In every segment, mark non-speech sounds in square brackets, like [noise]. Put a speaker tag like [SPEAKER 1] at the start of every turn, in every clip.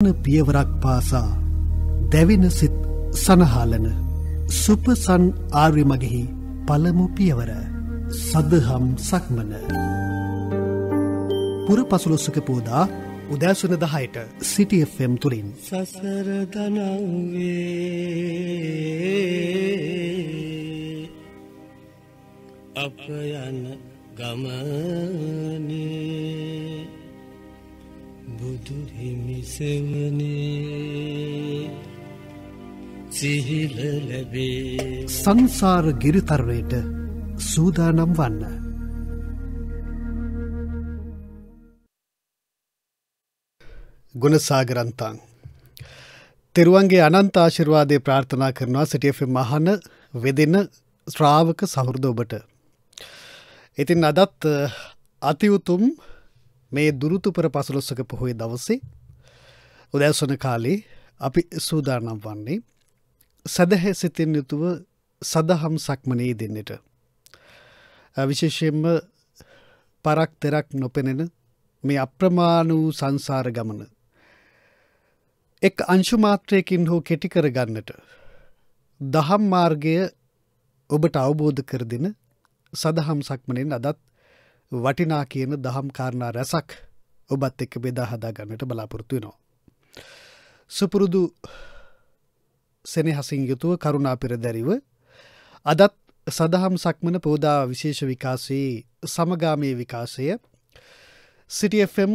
[SPEAKER 1] පියවරක් පාසා දැවෙන සිත් සනහාලන සුපසන් ආර්ය මගෙහි පළමු පියවර සදහම් සක්මන. පුර පසුලොස්සක පෝදා උදෑසුන දහයට සිටියෆම් තුළින්
[SPEAKER 2] සසරදනවේ අප යන ගමනේ. බුදුහිමිසවනේ සිහිල ලැබේ
[SPEAKER 1] සංසාර ගිරිතරවයට සූදානම් වන්න. ගුණසාගරන්තන්. තෙරුවන්ගේ අනන්තාශිර්වාදය ප්‍රාර්ථනා කරනවා සිටියෆ මහන වෙදෙන ශ්‍රාවක සහෘද ඔබට. ඉතින් අදත් අතිවුතුම් මේ දුරුතුපර පසුලොස්සක පොහොය දවසේ උදැසන කාලේ අපි සූදානම් වන්නේ සැදහැ සිතෙන් යුතුව සදහම් සක්මනයේ දෙන්නට. විශේෂයෙන්ම පරක් තෙරක් නොපෙනෙන මේ අප්‍රමාණ වූ සංසාර ගමන. එක් අංශුමාත්‍රයකින් හෝ කෙටිකර ගන්නට. දහම් මාර්ගය ඔබට අවබෝධ කර දෙන සදහම් සක්මනෙන් අදත් වටිනා කියන දහම් කාරණා රැසක් ඔබත් එක්ක බෙදා හදා ගන්නට බලාපොරොත්තු වෙනවා. සුපුරුදු සෙනෙහසින් යුතුව කරුණා පෙරදැරිව අදත් සදහම් සක්මන පෝදා විශේෂ විකාශයේ සමගාමය විකාශය සිටFM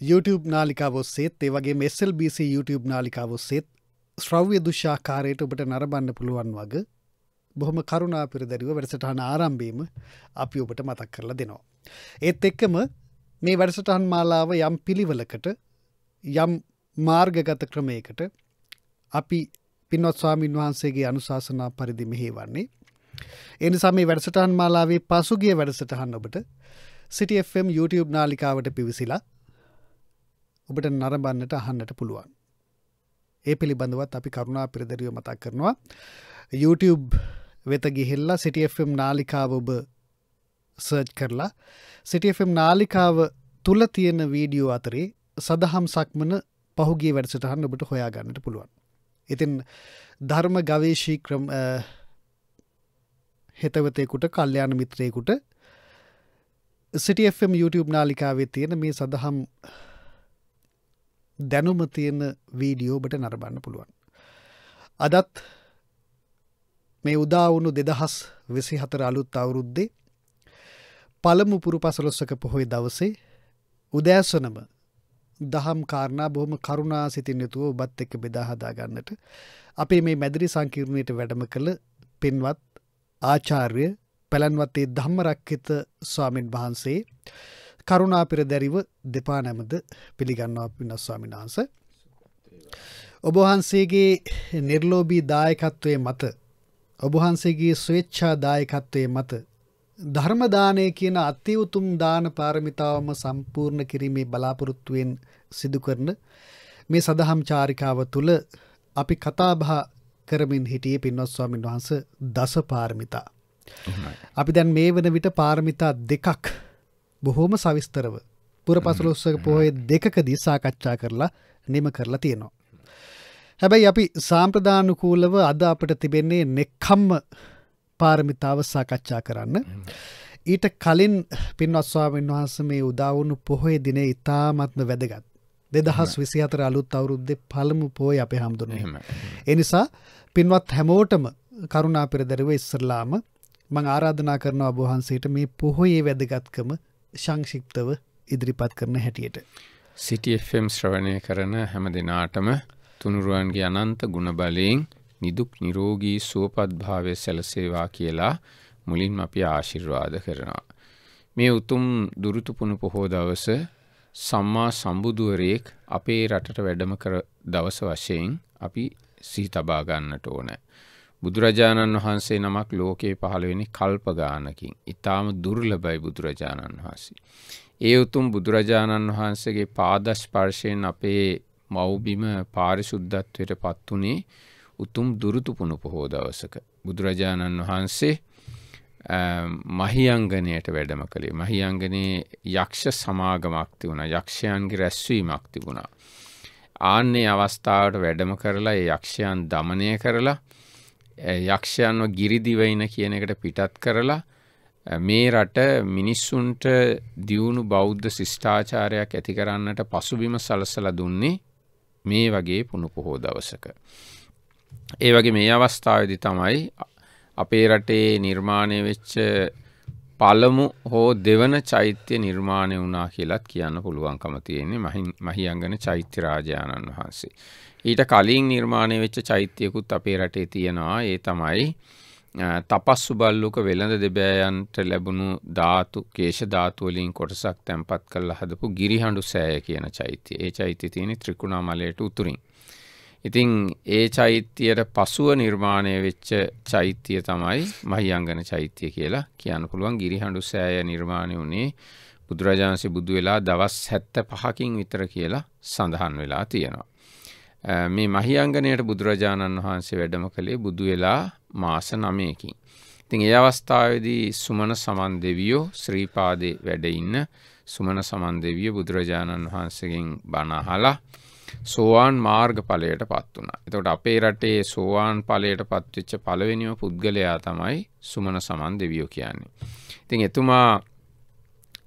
[SPEAKER 1] YouTube නාලිකාවොස්සේත් ඒ වගේ මෙSLBC YouTube නාලිකාවොස්සේත් ශ්‍රව්‍ය දුෂාකාරයට ඔබට නරබන්න පුළුවන් වග බොහොම කරුණා පිරිදැරිව වැඩසටහන ආරම්භීම අපි ඔබට මතක් කරලා දෙනවා. ඒත් එක්කම මේ වැඩසටහන් මාලාව යම් පිළිවලකට යම් මාර්ගගත ක්‍රමයකට අපි පින්වත් ස්වාමීන් වහන්සේගේ අනුශාසනා පරිදි මෙහි වන්නේ. එනිසා මේ වැඩසටහන් මාලාවේ පසුගිය වැඩසටහන් ඔබට සිටිFM YouTube නාලිකාවට පිවිසිලා ඔබට නරබන්නට අහන්නට පුළුවන්. ඒ පිළිබඳවත් අපි කරුණා පිරිදරිව මතක් කරනවා. YouTube වෙත ගිහිල්ලා සිටිFM නාලිකාව ඔබ සර්ච් කරලා සිටිFM නාලිකාව තුළ තියෙන වීඩියෝ අතරේ සදහම් සක්මන පහුගේ වැඩසටහන් ඔබට හොයා ගන්නට පුළුවන්. ඉතින් ධර්ම ගවේශී ක්‍රම හෙතවතයකුට කල්්‍යයාන මිත්‍රයකුට සිටිFM YouTube නාලිකාවේ තියෙන මේ සදහම් දැනුම තියෙන වීඩියෝ බට නරබන්න පුළුවන්. අදත් මේ උදාවුණු දෙදහස් වෙසි හතර අලුත් අවුරුද්දේ පළමු පුරු පසලොස්සක පොහොයි දවසේ උදෑසනම දහම් කාරණා බොහොම කරුණා සිතින් යුතුව ඔබත් එක්ක බෙදාහදා ගන්නට අපේ මේ මැදිරි සංකීර්ණයට වැඩම කළ පින්වත් ආචාර්ය පැළන්වත්තේ ධම්මරක්කිත ස්වාමීන් වහන්සේ කරුණා පෙර දැරිව දෙපා නැමද පිළිගන්නවා පින්නස් ස්වාමින් වහන්ස. ඔබහන්සේගේ නිර්ලෝබී දායකත්වය මත ඔබහන්සේගේ ස්වේච්ඡා දායකත්වය මත ධර්මදානය කියන අති උතුම් දාන පාරමිතාවම සම්පූර්ණ කිරීමේ බලාපොරොත්තුවෙන් සිදු කරන මේ සදහම් චාරිකාව තුළ අපි කතාබහ කරමින් හිටිය පින්වස්වාමින් වහන්ස දස පාරමිතා. අපි දැන් මේ වන විට පාරමිතා දෙකක් බොහෝම සවිස්තරව පුර පසුලොස්සක පොහොය දෙකකදී සාකච්ඡා කරලා නිම කරලා තියෙනවා. හැබැයි අපි සාම්ප්‍රධානුකූලව අද අපට තිබෙන්නේ නෙක්කම්ම පාරමිතාව සාකච්ඡා කරන්න. ඊට කලින් පින්වස්වාමෙන් වහන්ස මේ උදාවුණු පොහොය දින ඉතාමත්ම වැදගත්. දෙදහස් විසි අතර අලුත් අවුරුද්දෙ පළමු පෝය අප හම්දුන එහෙම. එනිසා පින්වත් හැමෝටම කරුණා පෙරදරව ඉස්සරලාම මං ආරාධනා කරනවා බොහන්සේට මේ පොහොයේ වැදගත්කම ශංෂිප්තව ඉදිරිපත් කරන හැටියට.
[SPEAKER 3] සිටිFම් ශ්‍රවණය කරන හැම දෙනාටම තුනුරුවන්ගේ අනන්ත ගුණබලයෙන් නිදුක් නිරෝගී සුවපත් භාවය සැලසේවා කියලා මුලින්ම අපි ආශිර්වාද කරනවා. මේ උතුම් දුරුතුපුුණු පොහෝ දවස සම්මා සම්බුදුවරයෙක් අපේ රටට වැඩම කර දවස වශයෙන් අපි සිහි තබාගන්නට ඕන. බුදුරජාණන් වහන්සේ නමක් ලෝකයේ පහළවෙනි කල්පගානකින්. ඉතාම දුර්ලබයි බුදුරජාණන් වහන්සේ. ඒ උතුම් බුදුරජාණන් වහන්සේගේ පාදස්පර්ශයෙන් අපේ මව්බිම පාරිශුද්ධත්වයට පත්වනේ උතුම් දුරුතුපුුණු පොහෝ දවසක. බුදුරජාණන් වහන්සේ මහියංගනයට වැඩම කළේ මහියංගනයේ යක්ෂ සමාගමක් තිබුණ යක්ෂයන්ගේ රැස්වීමක් තිබුණා. ආන්නේ අවස්ථාවට වැඩම කරලා ඒ යක්ෂයන් දමනය කරලා යක්ෂයන්ව ගිරිදිවයින කියන එකට පිටත් කරලා මේ රට මිනිස්සුන්ට දියුණු බෞද්ධ ශිෂ්ඨාචාරයක් ඇති කරන්නට පසුබිම සලසල දුන්නේ මේ වගේ පුුණු පොහෝ දවසක. ඒ වගේ මේ අවස්ථාවදි තමයි අපේ රටේ නිර්මාණය වෙච්ච පළමු හෝ දෙවන චෛත්‍ය නිර්මාණය වුණා කියලත් කියන්න පුළුවන්කම තියෙන්නේ මහියංගන චෛත්‍ය රාජාණන් වහන්සේ. ඊට කලින් නිර්මාණය වෙච්ච චෛත්‍යයකුත් අපේ රටේ තියෙනවා ඒ තමයි තපස්සු බල්ලුක වෙළඳ දෙබෑයන්ට ලැබුණු ධාතු කේෂ ධාතුවලින් කොටසක් තැන්පත් කල්ල හදපු ගිරිහඬු සෑය කියන චෛත්‍ය ඒ චෛත්‍ය තියෙන ත්‍රිකුණා මලයට උතුරින්. ඉතිං ඒ චෛත්‍යයට පසුව නිර්මාණය වෙච්ච චෛත්‍යය තමයි මහියංගන චෛත්‍යය කියලා කියන්න පුළුවන් ගිරිහඬු සෑය නිර්මාණය වුණේ බුදුරජාන්සි බුදු වෙලා දවස් හැත්ත පහකින් විතර කියලා සඳහන් වෙලා තියෙනවා. මේ මහියංගනයට බුදුරජාණන් වහන්සේ වැඩම කළේ බුදු වෙලා මාස නමයකින්. ඉතින් ඒ අවස්ථාවදී සුමන සමන් දෙවියෝ ශ්‍රීපාදේ වැඩඉන්න සුමන සමන් දෙවිය බුදුරජාණන් වහන්සගෙන් බණහලා සෝවාන් මාර්ග පලයට පත් වුණ. එතකොට අපේ රටේ සෝවාන් පලයට පත්වෙච්ච පළවෙනිම පුද්ගලයා තමයි සුමන සමන් දෙවියෝ කියන්නේ. ඉතින් එතුමා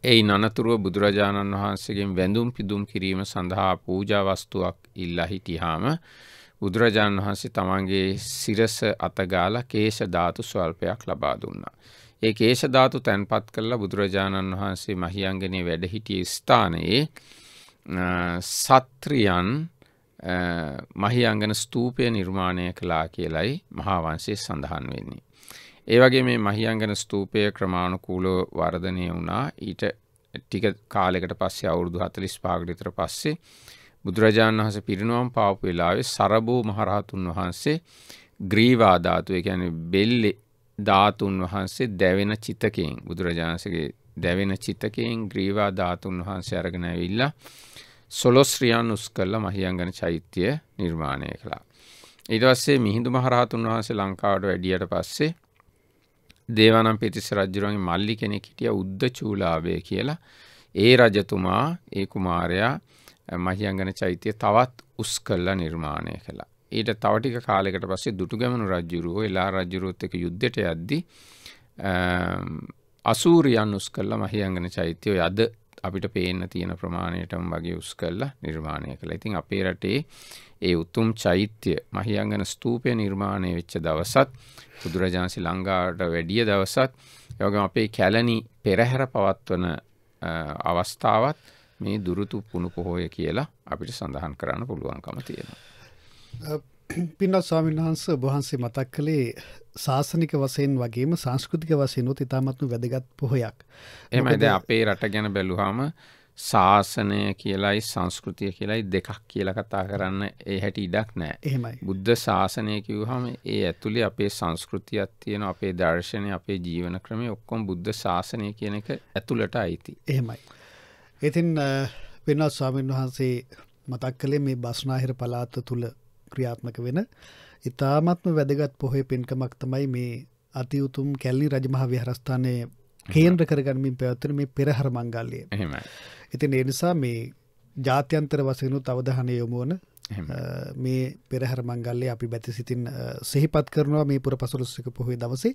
[SPEAKER 3] එයි නනතුරුව බුදුරජාණන් වහන්සේගෙන් වැඳුම් පිදුම් කිරීම සඳහා පූජාවස්තුවක් ඉල්ලා හිටිහාම බුදුරජාණන් වහන්සේ තමන්ගේ සිරස අතගාල කේෂධාතු ස්වල්පයක් ලබා දුන්නා. ඒ කේෂධාතු තැන්පත් කරලා බුදුරජාණන් වහන්සේ මහියංගනය වැඩහිටිය ස්ථානයේ සත්‍රියන් මහියංගන ස්තූපය නිර්මාණය කලා කියලයි මහාවන්සේ සඳහන් වෙන්නේ. ඒ වගේ මේ මහියංගන ස්තූපය ක්‍රමාණුකූලෝ වර්ධනය වුණා ඊට ටික කාලෙකට පස්සේ අවුරුදු හතලිස් පාගලිතර පස්සේ බුදුරජාණන් වහස පිරිනුවම් පාපු වෙලාවේ සරබෝ මහරහතුන් වහන්සේ ග්‍රීවාධාතුව ගැන බෙල්ලෙ ධාතුන් වහන්සේ දැවෙන චිතකයෙන් බුදුරජාණසගේ දැවෙන චිතකයෙන් ග්‍රීවා ධාතුන් වහන්සේ අරගෙන ඇවිල්ලා සොලොස්්‍රියන් උස් කල්ල මහියංගන චෛත්‍යය නිර්මාණය කළා. ඉටවස්සේ මිහිදු මහරහතුන් වහන්සේ ලංකාවට වැඩියට පස්සේ දේවනම් පිතිස රජ්ජුරුවන්ගේ මල්ලි කෙනෙ හිටිය උද්ද චූලාභය කියලා ඒ රජතුමා ඒ කුමාරයා මහියංගන චෛත්‍යය තවත් උස් කල්ලා නිර්මාණය කළා. ඊට තවටික කාලෙකට පස්සේ දුටු ගැමනු රජ්ජුරුව එලා රජ්ජුරුවත් එක යුද්ධට යද්දි අසූරියන් උස් කල්ල මහියංගන චෛත්‍යයෝ අද අපිට පේන්න තියෙන ප්‍රමාණයටම වගේ උස් කල්ලා නිර්මාණය කළ ඉතින් අපේ රටේ ඒ උතුම් චෛත්‍ය මහියංගන ස්තූපය නිර්මාණය වෙච්ච දවසත් බුදුරජාන්සි ලංඟාට වැඩිය දවසත් යෝගම අපේ කැලනි පෙරහැර පවත්වන අවස්ථාවත් මේ දුරුතු පුුණු පොහෝය කියලා අපිට සඳහන් කරන්න පුළුවන්කම තියෙනවා. [clears throat]
[SPEAKER 1] පින්නත් ස්වාමීන් වහන්ස බහන්සේ මතක් කළේ ශාසනික වසයෙන් වගේම සංස්කෘතික වසයනුත් ඉතාමත්ම වැදගත් පොහොයක්.
[SPEAKER 3] එමයිද අපේ රට ගැන බැලුහාම ශාසනය කියලයි සංස්කෘතිය කියලයි දෙකක් කියල කතා කරන්න ඒ හැටි ඉඩක් නෑ
[SPEAKER 1] එහෙමයි.
[SPEAKER 3] බුද්ධ ශාසනය කිව්හම ඒ ඇතුළේ අපේ සංස්කෘතියක් තියෙන අපේ දර්ශනය අපේ ජීවන ක්‍රමය ඔක්කොම් බුද්ධ ශාසනය කියන එක ඇතුළට අයිති.
[SPEAKER 1] එහෙමයි. ඉතින් වෙනත් ස්වාමීන් වහන්සේ මතක් කළේ මේ බස්නාහිර පලාත්ත තුළ ක්‍රියාත්මක වෙන. ඉතාමත්ම වැදගත් පොහේ පෙන්කමක් තමයි මේ අති උතුම් කැල්ලි රජමහ විහරස්ථානය කේන්ද්‍ර කරගනමින් පැවත්තර මේ පෙරහර මංගල්ලය ඉතින් ඒ නිසා මේ ජාත්‍යන්තර වසයනුත් අවධහනය යොමුවන මේ පෙරහර මංගල්ලේ අපි බැති සිතින් සෙහිපත් කරනවා මේ පුර පසුලස්සක පොහේ දවසේ.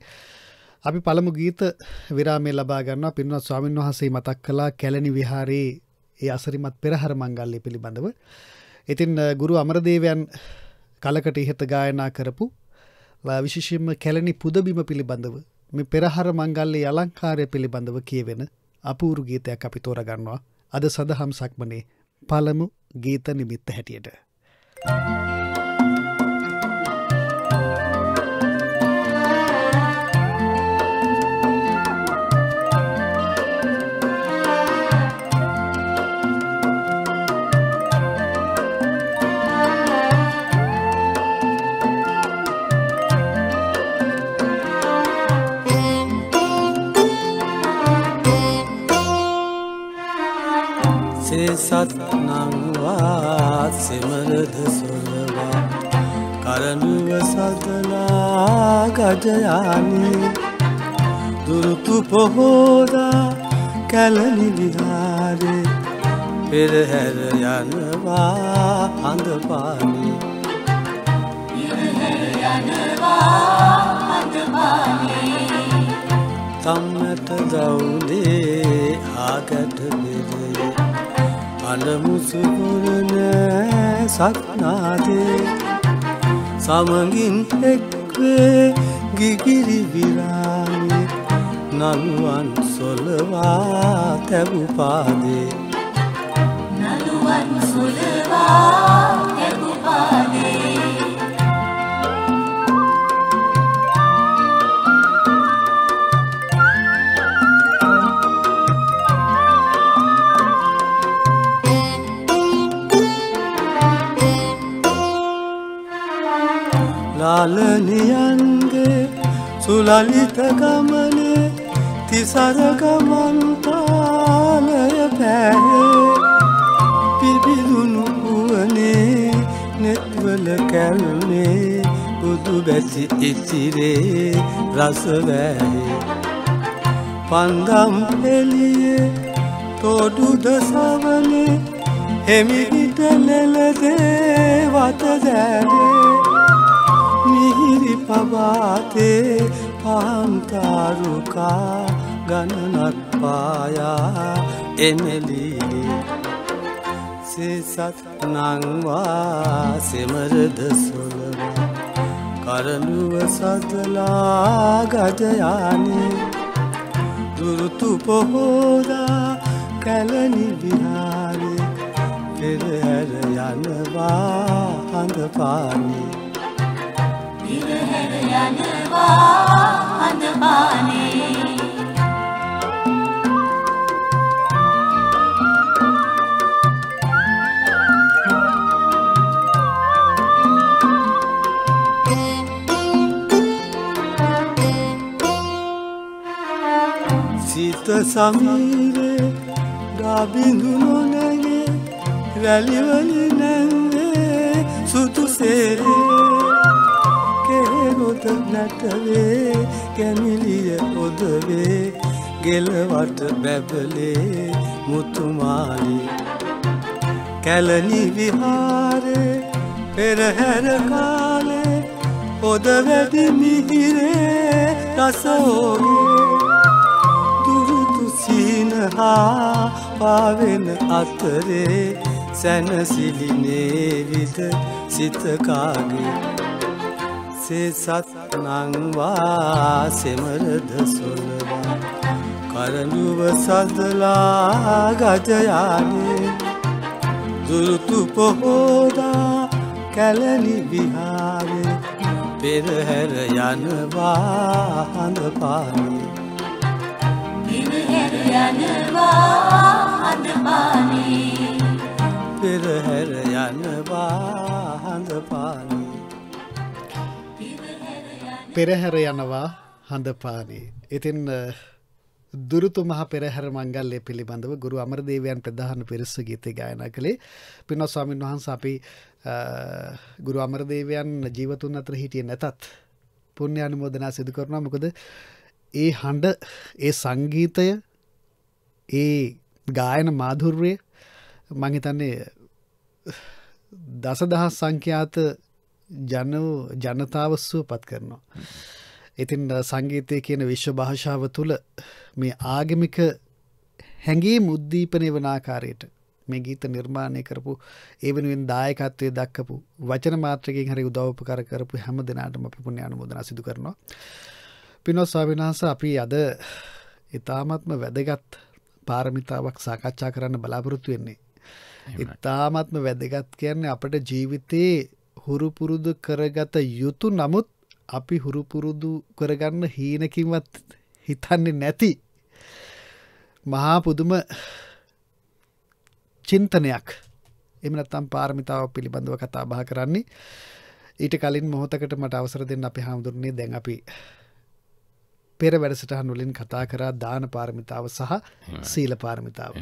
[SPEAKER 1] අපි පළමු ගීත විරාමේ ලබා ගන්නවා. පින්වත් ස්වාමීන් වහන්සේ මතක් කළා කැලණි විහාරයේ ඒ අසරිමත් පෙරහර මංගල්‍ය පිළිබඳව. ඉතින් ගුරු අමරදේවයන් කලකට ඉහත ගායනා කරපු විශෂයෙන්ම කැලණි පුදබිම පිළිබඳව මේ පෙරහර මංගල්ලේ අලංකාරය පිළිබඳව කියවෙන අපූරු ගීතයක් අපි තෝරගන්නවා අද සදහම් සක්මනේ පළමු ගීත නිමිත්ත හැටියට. Thank you.
[SPEAKER 2] සත්නංවා සෙමරද සොලවා. කරනුව සදලා ගජයානී. දුරුතු පොහෝදා කැලනි විහාරේ. පෙරහැර යනවා හඳපානී. තම්මට දවුලේ ආගැට බෙරේ අනමුසුකුරන සක්නාදේ සමගින් එක්වේ ගිගිරි විරානි නළුවන් සොලවා තැබුපාදේ
[SPEAKER 4] නළුවන් සුලවා
[SPEAKER 2] ලාලනියන්ගේ සුලලිත ගමනේ තිසරගමන්තාලය පැහේ පිබිදුුණු වුවනේ නෙත්වල කැල්නේ බුදු බැසි ඉතිරේ රසවැහේ පන්දම් එලියේ තොඩුද සවනේ හෙමිහිට නෙලදේ වත දැවේ මිහිරි පබාතේ පාන්තාරුකා ගණනක් පායා. එමෙලී සේසත් නංවා සෙමරද සොලවා කරනුව සදලා ගජයානී. දුරුතු පොහෝදා කැලනි විහාරේ. පෙරහැර යනවා හඳපානී.
[SPEAKER 4] දිවහැර යනවා හඳපානේ
[SPEAKER 2] සිත සමීරේ ගාබිඳුනු නැගේ වැලිවලි නැවේ සුතුසේරේ කෙහෙරොත නැටවේ කැමිලිය ඔදවේ ගෙලවට බැබලේ මුතුමාලි. කැලනි විහාරේ පෙරහැර කාලේ ඔද වැඩි මිහිරේ රසෝගේ. දුරුතු සීනහා පාවෙන අතරේ සැනසිලිනේ විද සිතකාගේ සේසත් නංවා සෙමරද සොලවා කරඩුව සදලා ගජයානේ දුරුතු පොහෝදා කැලනි විහාරේ පෙරහැර යනවා හඳපානේ
[SPEAKER 4] දිවහැර යනවා හඳපානේ
[SPEAKER 2] පෙරහැර යනවා හඳපානේ
[SPEAKER 1] පෙරහැර යනවා හඳපානේ. ඉතින් අ, දුරුතු මහ පෙරහැර මංගල්ලය පිළිබඳව ගුරු අමරදේවයන් ප්‍රධාන පිරිස්ස ගීතය ගායනා කළේ පිනො ස්වාමින් වහන්ස අපි අ, ගුරු අමරදේවයන් ජීවතුන් අතර හිටිය නැතත් පුුණ්‍ය අනුමෝදනා සිදු කරනවා මොකද ඒ හඬ ඒ සංගීතය ඒ ගායන මාධුර්වය මංහිතන්නේ දසදහස් සංඛ්‍යාත ජන ජනතාව සුවපත් කරනවා. ඉතින් සංගීතය කියන විශ්ව භාෂාව තුළ මේ ආගමික හැඟේ මුද්දීපනය වනාකාරයට මේ ගීත නිර්මාණය කරපු ඒ වෙනුවෙන් දායකත්වය දක්කපු වචන මාත්‍රකින් හරි උදව්ප කර කරපු හැම දෙනාටම අපි පුුණ්‍ය අනුමෝදන සිදු කරනවා. පිනොත් ස්වාවිනාස අපි අද ඉතාමත්ම වැදගත් පාරමිතාවක් සාකච්ඡා කරන්න බලාපොරොත්තු වෙන්නේ. ඉතාමත්ම වැදගත් කියන්නේ අපට ජීවිතයේ හුරුපුරුදු කරගත යුතු නමුත් අපි හුරුපුරුදු කරගන්න හීනකින්වත් හිතන්නේ නැති මහා පුදුම චින්තනයක් එමනත්තම් පාරමිතාව පිළිබඳව කතා බහ කරන්නේ ඊට කලින් මොහොතකට මට අවසර දෙන්න අපි හාමුදුරන්නේ දැන් අපි පෙර වැඩසටහන් වලින් කතා කරා දාන පාරමිතාව සහ සීල පාරමිතාව.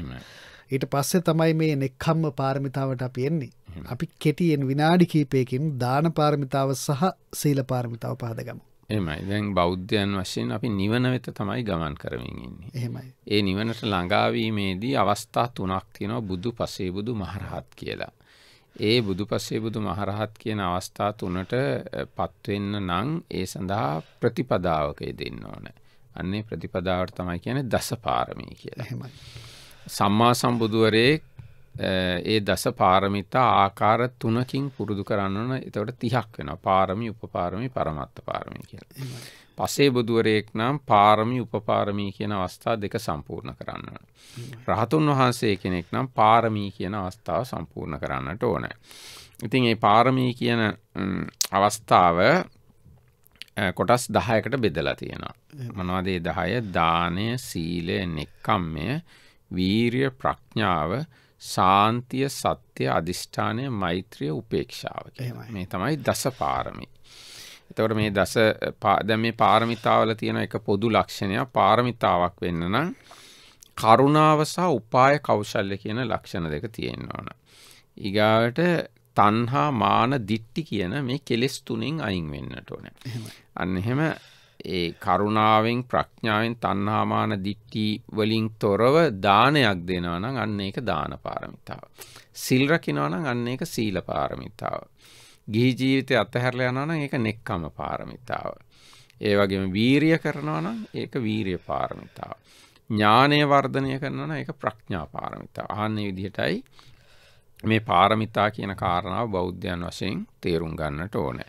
[SPEAKER 1] ඊට පස්සේ තමයි මේ නෙක්කම්ම පාරමිතාවට අපි එන්නේ. අපි කෙටියෙන් විනාඩි කීපයකින් දාන පාරමිතාව සහ සීල පාරමිතාව පහදගමු.
[SPEAKER 3] එමයි දැන් බෞද්ධයන් වශයෙන් අපි නිවන වෙත තමයි ගමන් කරමින් ඉන්නේ.
[SPEAKER 1] එහෙමයි.
[SPEAKER 3] ඒ නිවනට ළඟාවීමේදී අවස්ථා තුනක් තියෙනවා බුදු පසේ බුදු මහරහත් කියලා. ඒ බුදු පසේ බුදු මහරහත් කියන අවස්ථා තුනට පත්වෙන්න නං ඒ සඳහා ප්‍රතිපදාවකය දෙන්න ඕන. අන්නේ ප්‍රතිපදාවට තමයි කියන දස පාරමී කියලා.
[SPEAKER 1] එහෙමයි.
[SPEAKER 3] සම්මා සම්බුදුවරේ ඒ දස පාරමිතා ආකාර තුනකින් පුරුදු කරන්නන එතවට තිහක් වෙන පාරමි උපපාරමි පරමත්ත පාරමි කියල. පසේ බුදුවරයෙක් නම් පාරමි උපපාරමී කියන අවස්ථා දෙක සම්පූර්ණ කරන්න. රහතුන් වහන්සේ කෙනෙක් නම් පාරමී කියන අවස්ථාව සම්පූර්ණ කරන්නට ඕන. ඉතින් ඒ පාරමී කියන අවස්ථාව කොටස් දහයකට බෙදලා තියෙනවා. මනවාදේ දහය දානය සීලය නෙක්කම්මය වීරිය ප්‍රඥාව සාන්තිය සත්‍යය අධිෂ්ඨානය මෛත්‍රිය උපේක්ෂාව. මේ තමයි දස පාරමි. එතවට මේ දස දැ මේ පාරමිතාවල තියෙන එක පොදු ලක්ෂණයක් පාරමිතාවක් වෙන්න නම් කරුණාව සහ උපාය කෞශල්‍ය කියන ලක්ෂණ දෙක තියෙන්න ඕන. ඉගාවට තන්හා මාන දිට්ටි කියන මේ කෙලෙස් තුනින් අයින් වෙන්නට ඕන. අන්න එහෙම ඒ කරුණාවෙන් ප්‍රඥාවෙන් තන්හාමාන දිට්ටි වලින් තොරව දානයක් දෙනවනම් අන්න ඒක දාන පාරමිතාව. සිල් රකිනවනම් අන්න ඒක සීල පාරමිතාව. ගිහි ජීවිතය අතහැරල යනවනම් ඒක නෙක්කම පාරමිතාව. ඒ වගේම වීරිය කරනවනම් ඒක වීරිය පාරමිතාව. ඥානය වර්ධනය කරනවන ඒක ප්‍රඥා පාරමිතාව. අහන්නේ විදිහටයි මේ පාරමිතා කියන කාරණාව බෞද්ධයන් වශයෙන් තේරුම් ගන්නට ඕනෑ.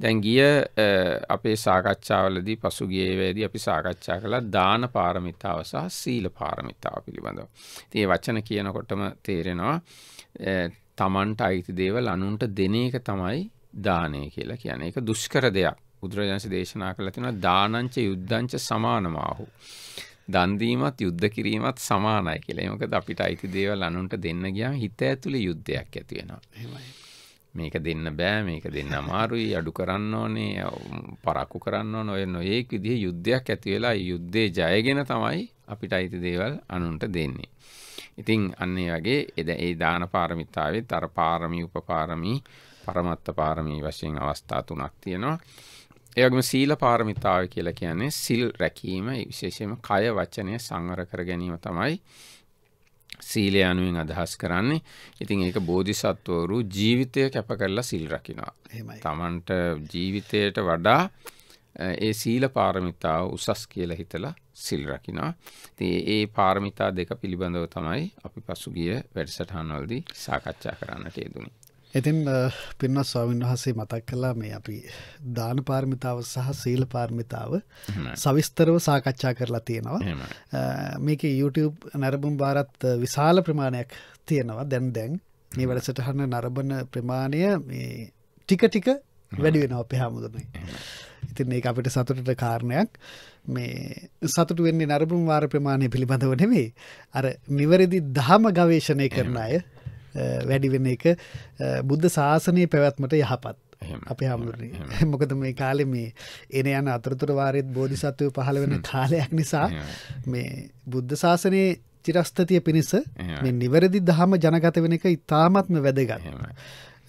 [SPEAKER 3] දැන් ගිය අ, අපේ සාකච්ඡාවලදී පසුගියවේදී අපි සාකච්ඡා කළා දාන පාරමිතාව සහ සීල පාරමිතාව පිළිබඳව. ඉතින් මේ වචන කියනකොටම තේරෙනවා අ, තමන්ට අයිති දේවල් අනුන්ට දෙන එක තමයි දානය කියලා කියන්නේ. ඒක දුෂ්කර දෙයක්. බුදුරජාණන් දේශනා කළා තියෙනවා දානංච යුද්ධංච සමානමාහු. දන් දීමත් යුද්ධ කිරීමත් සමානයි කියලා. ඒ මොකද අපිට අයිති දේවල් අනුන්ට දෙන්න ගියාම හිත ඇතුලේ යුද්ධයක් ඇති වෙනවා.
[SPEAKER 1] එහෙමයි.
[SPEAKER 3] මේක දෙන්න බෑ මේක දෙන්න අමාරුයි අඩු කරන්න ඕනේ පරක්කු කරන්න ඕන ඔය නොඒක් විදිහ යුද්ධයක් ඇති වෙලා ඒ යුද්ධේ ජයගෙන තමයි අපිට අයිති දේවල් අනුන්ට දෙන්නේ. ඉතින් අන්නේ වගේ එද ඒ දාන පාරමිතාවේ තර පාරමී උපපාරමී පරමත්ත පාරමී වශයෙන් අවස්ථා තුනක් තියෙනවා. ඒවගේම සීල පාරමිතාව කියලා කියන්නේ සිල් රැකීම ඒ විශේෂයෙන්ම කය වචනය සංවර කර ගැනීම තමයි සීලය අනුවෙන් අදහස් කරන්නේ ඉතින් ඒක බෝධිසත්වවරු ජීවිතය කැප කරලා සිල් රකිනවා. තමන්ට ජීවිතයට වඩා ඒ සීල පාරමිතාව උසස් කියල හිතලා සිල් රකිනවා. ති ඒ පාරමිතා දෙක පිළිබඳව තමයි අපි පසුගිය වැඩසටහන්වලදී සාකච්ඡා කරන්නට යෙදුණි.
[SPEAKER 1] ඉතින් පින්නත් ස්වාමීන් වහසේ මතක් කලා මේ අපි දාන පාර්මිතාව සහ සීල පාර්මිතාව සවිස්තරව සාකච්ඡා කරලා තියෙනවා. මේක YouTube නැරබුම් භාරත් විශාල ප්‍රමාණයක් තියෙනවා. දැන් දැන් මේ වැඩසටහන්න නරබන ප්‍රමාණය මේ ටික ටික වැඩි වෙන අප හාමුදුරනයි ඉතින් ඒ අපිට සතුටට කාරණයක්. මේ සතුට වෙන්නේ නරබුම් වාර ප්‍රමාණය පිළිබඳව නෙවෙයි අර නිවැරදි දහම ගවේශණය කරන අය අ, වැඩි වෙන එක. බුද්ධ ශාසනය පැවැත්මට යහපත්. අප හාමුදුරනේ [laughs] මොකද මේ කාලෙ මේ එන යන අතරතුර වාරෙත් බෝධිසත්වය පහළ වෙන කාලයක් නිසා මේ බුද්ධ ශාසනයේ චිරස්ථතිය පිණිස මේ නිවැරදි දහම ජනගත වෙන එක ඉතාමත්ම වැදගත්.
[SPEAKER 3] එහෙම.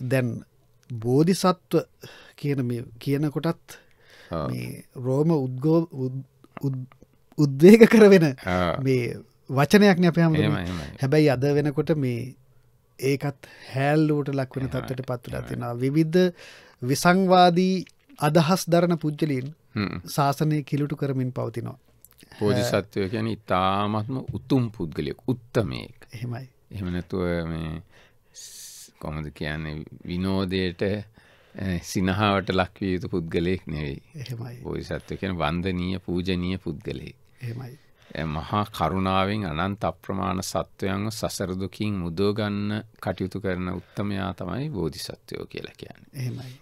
[SPEAKER 1] දැන් බෝධිසත්ව කියන කියනකොටත් රෝම උද්ගෝ උද්- උද්- උද්වේග කරවෙන. මේ වචනයක්න අප හම. හැබැයි අද වෙනකොට මේ ඒකත් හැල්ලුවට ලක්වන තත්වට පත්තුලා තිෙනවා විවිද්ධ විසංවාදී අදහස් දරන පුද්ජලින්. ශාසනය කිලුටු කරමින් පවතිනවා
[SPEAKER 3] බෝධිසත්වය කියන ඉතාමත්ම උතුම් පුද්ගලයෙක් උත්තමයෙක්.
[SPEAKER 1] එහෙමයි
[SPEAKER 3] එහෙමනැතුව මේ කොමද කියන්නේ විනෝදයට සිනහාවට ලක්විය යුතු පුද්ගලයෙක් නෙවෙයි. බෝධිසත්වය කියන වන්දනීය පූජනීය පුද්ගලයෙක්.
[SPEAKER 1] එහෙමයි
[SPEAKER 3] මහා කරුණාවෙන් අනන්ත අප්‍රමාණ සත්වයන්ව සසරදුකින් මුදෝගන්න කටයුතු කරන උත්තමයා තමයි බෝධිසත්වයෝ කියලා කියන්නේ.
[SPEAKER 1] එහෙමයි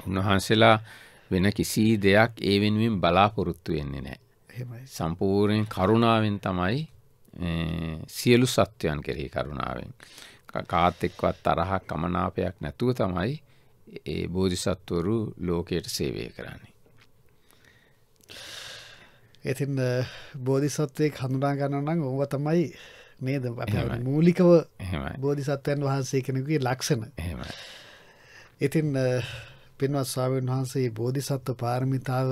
[SPEAKER 3] උන්වහන්සේලා වෙන කිසි දෙයක් ඒ වෙනුවෙන් බලාපොරොත්තු වෙන්නේ නෑ.
[SPEAKER 1] එහෙමයි
[SPEAKER 3] සම්පූර්යෙන් කරුණාවෙන් තමයි සියලු සත්වයන් කෙරෙහි කරුණාවෙන් කාත් එක්වත් තරහක් කමනාපයක් නැතුව තමයි ඒ බෝධිසත්වරු ලෝකයට සේවය කරන්නේ.
[SPEAKER 1] ඉතින් බෝධිසත්වය හඳුනා ගන්නනම් ඕව තමයි නේද. මූලිකව බෝධිසත්වයන් වහන්සේ කෙනෙකුගේ ලක්ෂණ. ඉතින් පින්වත් ස්වාමීන් වහන්සේ බෝධිසත්ව පාරමිතාව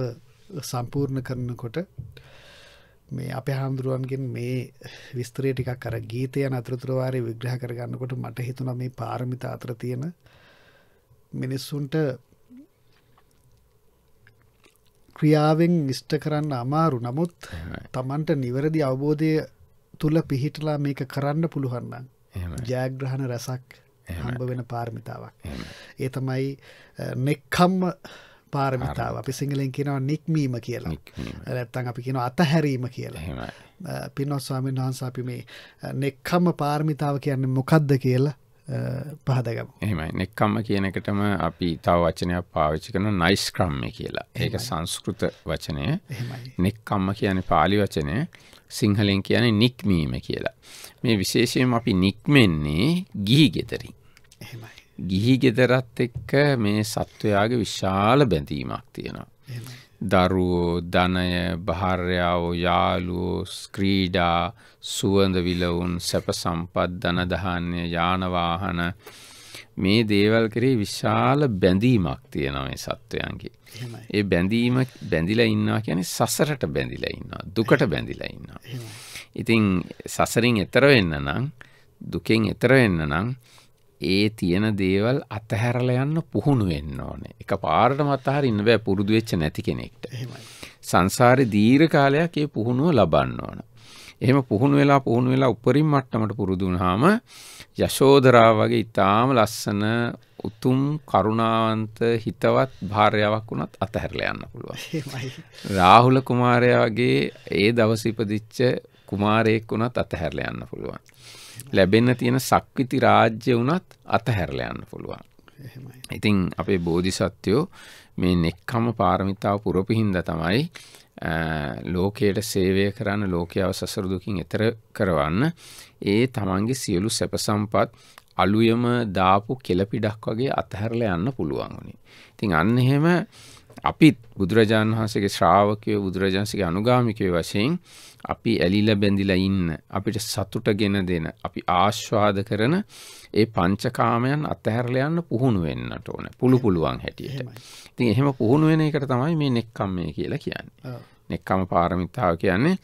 [SPEAKER 1] සම්පූර්ණ කරනකොට මේ අප හාමුදුරුවන්ගෙන් මේ විස්තරේ ටිකක් කර ගීතය අතුරතුරවාරය විග්‍රහ කරගන්නකොට මට හිතුන මේ පාරමිත අතර තියෙන මිනිස්සුන්ට ක්‍රියාවෙන් ඉෂ්ට කරන්න අමාරු. නමුත් තමන්ට නිවැරදි අවබෝධය තුළ පිහිටලා මේක කරන්න පුළුවන්නම් ජයග්‍රහණ රැසක් හම්බ වෙන පාර්මිතාවක්. ඒ තමයි නෙක්කම්ම පාරමිතාව. අපි සිංහලෙන් කියනව නික්මීම කියලා. ඇත්තන් අපි කියන අතහැරීම කියලා. පිනොත් ස්වාමීන් වහන්ස අපි මේ නෙක්කම්ම පාර්මිතාව කියන්න මොකක්ද කියලා පහදගම
[SPEAKER 3] එහෙමයි. නෙක්කම්ම කියන එකටම අපි තව වචනයක් පාවිච්චි කරන නයිස් ක්‍රම්ම කියලා. ඒක සංස්කෘත වචනය. නෙක්කම්ම කියන පාලි වචනය. සිංහලෙන් කියන නික්මීම කියලා. මේ විශේෂයෙන් අපි නික්මෙන්නේ ගිහි ගෙතරින් ගිහි ගෙදරත් එක්ක මේ සත්වයාගේ විශාල බැඳීමක් තියෙනවා. දරුවෝ ධනය භාර්යාව යාලුවෝ ස්ක්‍රීඩා සුවඳ විලවුන් සැප සම්පත් ධනදහන්න යානවාහන මේ දේවල් කරේ විශාල බැඳීමක් තියෙනවා සත්වයන්ගේ. ඒ බැඳීම බැඳිලා ඉන්නවා කියන්නේ සසරට බැඳිලා ඉන්නවා දුකට බැඳිලා ඉන්නවා. ඉතින් සසරින් එතර වෙන්න නම් දුකෙන් එතර වෙන්න නම් ඒ තියෙන දේවල් අතහැරල යන්න පුහුණු වෙන්න ඕනේ. එක පාරට මත්තහර ඉන්න බෑ පුරුදු වෙච්ච නැති කෙනෙක්ට. සංසාරය දීර කාලයක් ඒ පුහුණුව ලබන්න ඕන. එහෙම පුහුණු වෙලා පුහුණු වෙලා උපරින් මට්ටමට පුරුදුන් හාම යශෝදරා වගේ ඉතාම ලස්සන උතුම් කරුණාවන්ත හිතවත් භාර්යාවක් වුණත් අතහැරල යන්න පුළුවන්. රාහුල කුමාරයාගේ ඒ දවසිපදිච්ච කුමාරයෙක් වුණත් අතහැරල යන්න පුළුවන් ලැබෙන්න තියෙන සක්විති රාජ්‍ය වනත් අතහැරල යන්න පුළුවන්. ඉතිං අපේ බෝධිසත්‍යයෝ මේ නෙක්කම පාරමිතාව පුරපිහින්ද තමයි ලෝකයට සේවය කරන්න ලෝකයාව සසරදුකින් එතර කරවන්න ඒ තමන්ගේ සියලු සැපසම්පත් අලුයම දාපු කෙලපිඩක් වගේ අතහැරල යන්න පුළුවන් වනි. ඉතින් අන්න එහෙම අපිත් බුදුරජාණන් වහන්සේගේ ශ්‍රාවකය බුදුරජාන්සගේ අනුගාමිකය වශයෙන් අපි ඇලිල බැඳිලා ඉන්න අපිට සතුට ගෙන දෙන අපි ආශ්වාද කරන ඒ පංචකාමයන් අත්තහැරල යන්න පුහුණු වෙන්නට ඕන. පුළු පුළුවන් හැටියට. ඉතින් එහෙම පුහුණු වෙන එකට තමයි මේ නෙක්කම්මය කියලා කියන්නේ. නෙක්කම පාරමිතාව කියන්නේ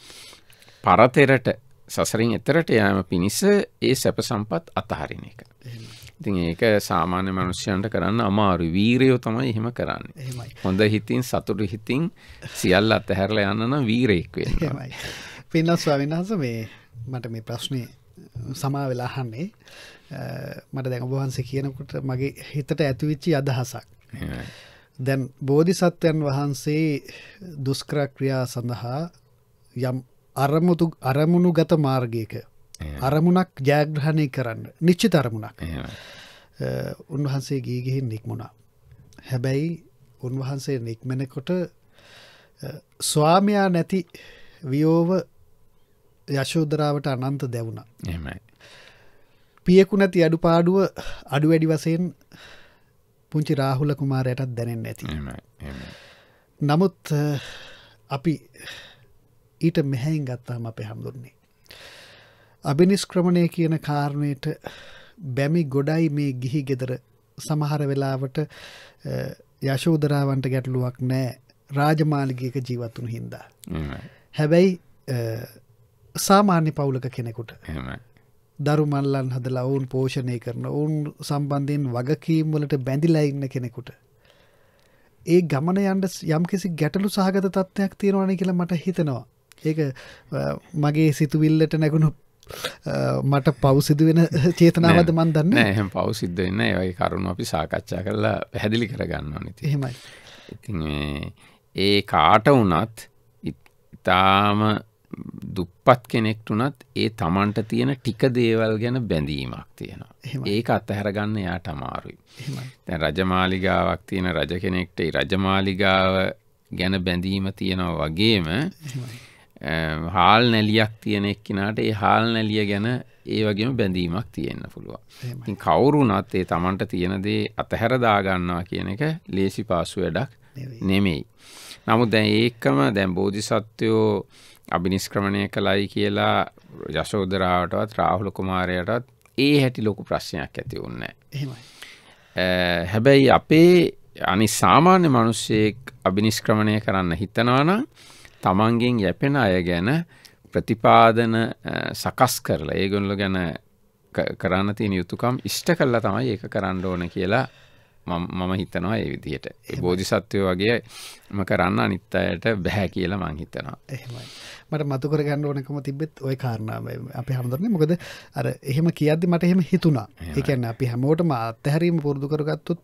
[SPEAKER 3] පරතෙරට සසරින් එතරට යෑම පිණිස ඒ සැප සම්පත් අතහරින එක ඉතින් ඒක සාමාන්‍ය මනුෂ්‍යයන්ට කරන්න අමාරු වීරයෝ තමයි එහෙම කරන්න. හොඳ හිතින් සතුටු හිතින් සියල්ල අතහැරල යන්න නම් වීරයෙක් වෙන
[SPEAKER 1] පින්නස් ස්වාවින්හස මේ මට මේ ප්‍රශ්නය සමා වෙලාහන්නේ මට දැඟ වහන්සේ කියනකොට මගේ හිතට ඇතිවිච්චි අදහසක්. දැන් බෝධිසත්වයන් වහන්සේ දුස්ක්‍රක්‍රියා සඳහා යම් අරමුතු අරමුණු ගත මාර්ගයක අරමුණක් ජයග්‍රහණය කරන්න. නිශ්චිත අරමුණක්. උන්වහන්සේ ගීගෙහින් නික්මුණා. හැබැයි උන්වහන්සේ නික්මෙනකොට ස්වාමයා නැති වියෝව යශෝදරාවට අනන්ත දැවුණ. පියකු නැති අඩු පාඩුව අඩු වැඩි වසයෙන් පුංචි රාහුල කුමාරයටත් දැනෙන් ඇති නමුත් අපි ඊට මෙහැයින් ගත්තාම අප හම්දුන්නේ අභිනිස්ක්‍රමණය කියන කාරණයට බැමි ගොඩයි මේ ගිහි ගෙදර සමහර වෙලාවට යශෝදරාවන්ට ගැටලුවක් නෑ රාජමාලිගයක ජීවත්වුණු හින්දා. හැබැයි සාමාන්‍ය පවුලක කෙනෙකුට දරුමල්ලන් හදලා ඔවුන් පෝෂණය කරන ඔවුන් සම්බන්ධයෙන් වගකීම් වලට බැඳිලා ඉන්න කෙනෙකුට. ඒ ගමන යන්ට යම්කිසි ගැටලු සහගත තත්ත්වයක් තියෙනවන කියලා මට හිතනවා. ඒක මගේ සිතුවිල්ලට නැගුණු මට පවසිදු වෙන චේතනාවද මන් දන්න?
[SPEAKER 3] එහෙම පවසිද්ධ වෙන්න ඒවයි කරුණු අපි සාකච්ඡා කරලා පැහැදිලි කරගන්න නති
[SPEAKER 1] එහෙමයි.
[SPEAKER 3] ඉති ඒ කාට වනත් ඉතාම දුප්පත් කෙනෙක්ටුනත් ඒ තමන්ට තියෙන ටික දේවල් ගැන බැඳීමක් තියෙනවා. ඒක අත්තහැරගන්න යාට අමාරුයි. තැන් රජමාලිගාවක් තියෙන රජ කෙනෙක්ට රජමාලිගාව ගැන බැඳීම තියෙනවා වගේම හාල් නැලියක් තියෙන එක්කිනාට ඒ හාල් නැලිය ගැන ඒ වගේම බැඳීමක් තියෙන්න පුළුවන්. කවුරුනත් ඒ තමන්ට තියෙනදේ අතහැරදාගන්නවා කියන එක ලේසි පාසු වැඩක් නෙමෙයි. නමුත් දැන් ඒකම දැන් බෝධිසත්වයෝ අභිනිස්ක්‍රමණය කළයි කියලා යශෝදරාවටවත් රාහුල කුමාරයටත් ඒ හැටි ලොකු ප්‍රශ්නයක් ඇති උන්න හැබැයි අපේ අනි සාමාන්‍ය මනුස්සයෙක් අභිනිස්ක්‍රමණය කරන්න හිතනවනම් තමන්ගෙන් යැපෙන අය ගැන ප්‍රතිපාදන සකස් කරලා ඒගොල්ල ගැන කරන්න තියෙන යුතුකම් ඉෂ්ට කල්ලා තමයි ඒක කරන්න ඕන කියලා මම හිතනවා ඒ විදිහට. ඒ බෝධිසත්වය වගේ ම කරන්න අනිත් අයට බැහැ කියලා මං හිතනවා.
[SPEAKER 1] එහෙමයි. මට මතුකර ගන්න ඕනකම තිබෙත් ඔය කාරණාව. අපි හමුදරන්නේ මොකද? අර එහෙම කියද්දි මට එහෙම හිතුණා. ඒකන්න අපි හැමෝටම අත්හැරීම පුරුදු කරගත්තුත්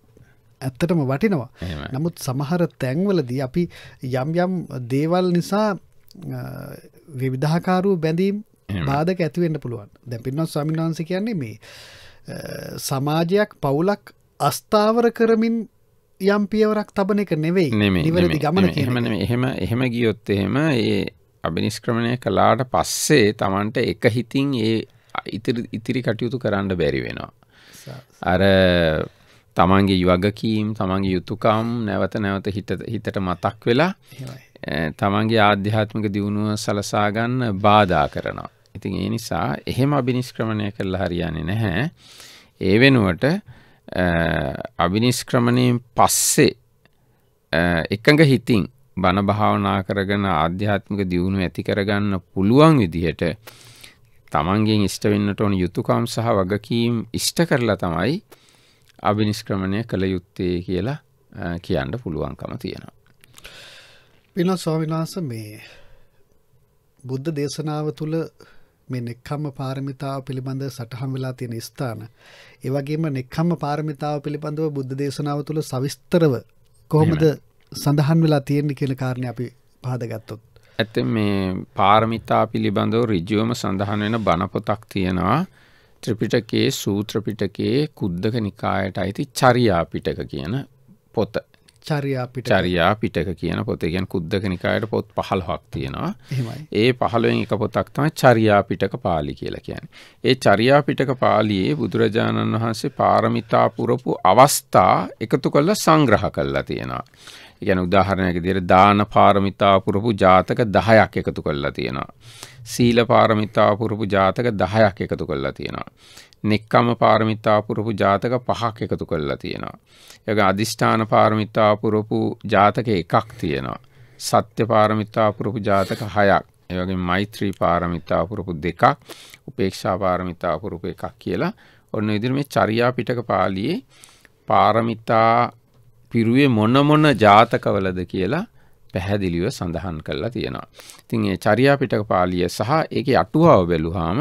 [SPEAKER 1] ඇත්තටම වටිනවා. නමුත් සමහර තැන්වලදී අපි යම් යම් දේවල් නිසා විවිධාකාරූ බැඳීම්. බාධක ඇතිවෙන්න පුළුවන්. දැ පින්වත් ස්වාමින් වහන්ස කියන්නේ මේ සමාජයක් පවුලක් අස්ථාවර කරමින් යම් පියවරක් තබන එක නෙවෙයි. නිවැරදි ගමන
[SPEAKER 3] එහෙම. එහෙම එහෙම ගියොත් එහෙම ඒ අභිනිස්ක්‍රමණය කලාට පස්සේ තමන්ට එක හිතින් ඒ ඉතිරි කටයුතු කරන්න බැරි වෙනවා. අර තමන්ගේ වගකීම් තමන්ගේ යුතුකම් නැවත නැවත හිට හිතට මතක් වෙලා තමන්ගේ ආධ්‍යාත්මික දියුණුව සලසාගන්න බාධා කරනවා. ඉතින් ඒ නිසා එහෙම අභිනිස්ක්‍රමණය කරලා හරියන්නේ නැහැ. ඒ වෙනුවට අභිනිස්ක්‍රමණයෙන් පස්සේ එකඟ හිතින් බණ භාවනා කරගෙන ආධ්‍යාත්මික දියුණු ඇති කරගන්න පුළුවන් විදිහට තමන්ගෙන් ඉෂ්ට වෙන්නට ඕන යුතුකම් සහ වගකීම් ඉෂ්ට කරලා තමයි අභිනිස්ක්‍රමණය කළ යුත්තේ කියලා කියන්න පුළුවන්කම තියෙනවා.
[SPEAKER 1] පිනත් ස්වාමිනාස මේ බුද්ධ දේශනාව තුළ මේ නෙක්කම්ම පාරමිතාව පිළිබඳ සටහම් වෙලා තියෙන ස්ථාන. ඒවගේම නෙක්කම්ම පාරමිතාව පිළිබඳව බුද්ධ දේශනාව තුළ සවිස්තරව කොහොමද සඳහන් වෙලා තියෙන්නේ කියන කාරණය අපි පාදගත්තොත්.
[SPEAKER 3] ඇත මේ පාරමිතා පිළිබඳව රිජුවම සඳහන් වෙන බණපොතක් තියෙනවා ත්‍රිපිටකයේ සූත්‍රපිටකයේ කුද්දක නිකායට අයිති චරියාපිටක කියන පොත
[SPEAKER 1] චරයා පිට
[SPEAKER 3] චරියා පිටක කියන පොත ගැන් කුද්දක නිකායට පොත් පහළහක් තියෙනවා. ඒ පහළුවෙන් එක පොතක් තමයි චරියා පිටක පාලි කියලා කියන්නේ. ඒ චරියා පිටක පාලියේ බුදුරජාණන් වහන්සේ පාරමිතා පුරපු අවස්ථා එකතු කරලා සංග්‍රහ කරලා තියෙනවා. ඒ කියන්නේ උදාහරණයක් විදිහට දාන පාරමිතා පුරපු ජාතක 10ක් එකතු කරලා තියෙනවා. සීල පාරමිතා පුරපු ජාතක 10ක් එකතු කරලා තියෙනවා. නෙක්කම පාරමිතා පුරපු ජාතක පහක් එකතු කරලා තියෙනවා. ඒක අදිෂ්ඨාන පාරමිතා පුරපු ජාතක එකක් තියෙනවා. සත්‍ය පාරමිතා පුරපු ජාතක හයක්. ඒ වගේ මෛත්‍රී පාරමිතා පුරපු දෙකක්, උපේක්ෂා පාරමිතා පුරපු එකක් කියලා ඔන්න විදිහට මේ චර්යා පිටක පාළියේ පාරමිතා පිරුවේ මොන මොන ජාතකවලද කියලා පැහැදිලිව සඳහන් කරලා තියෙනවා. ඉතින් ඒ චර්යා පිටක පාළිය සහ ඒකේ අටුවාව බැලුවාම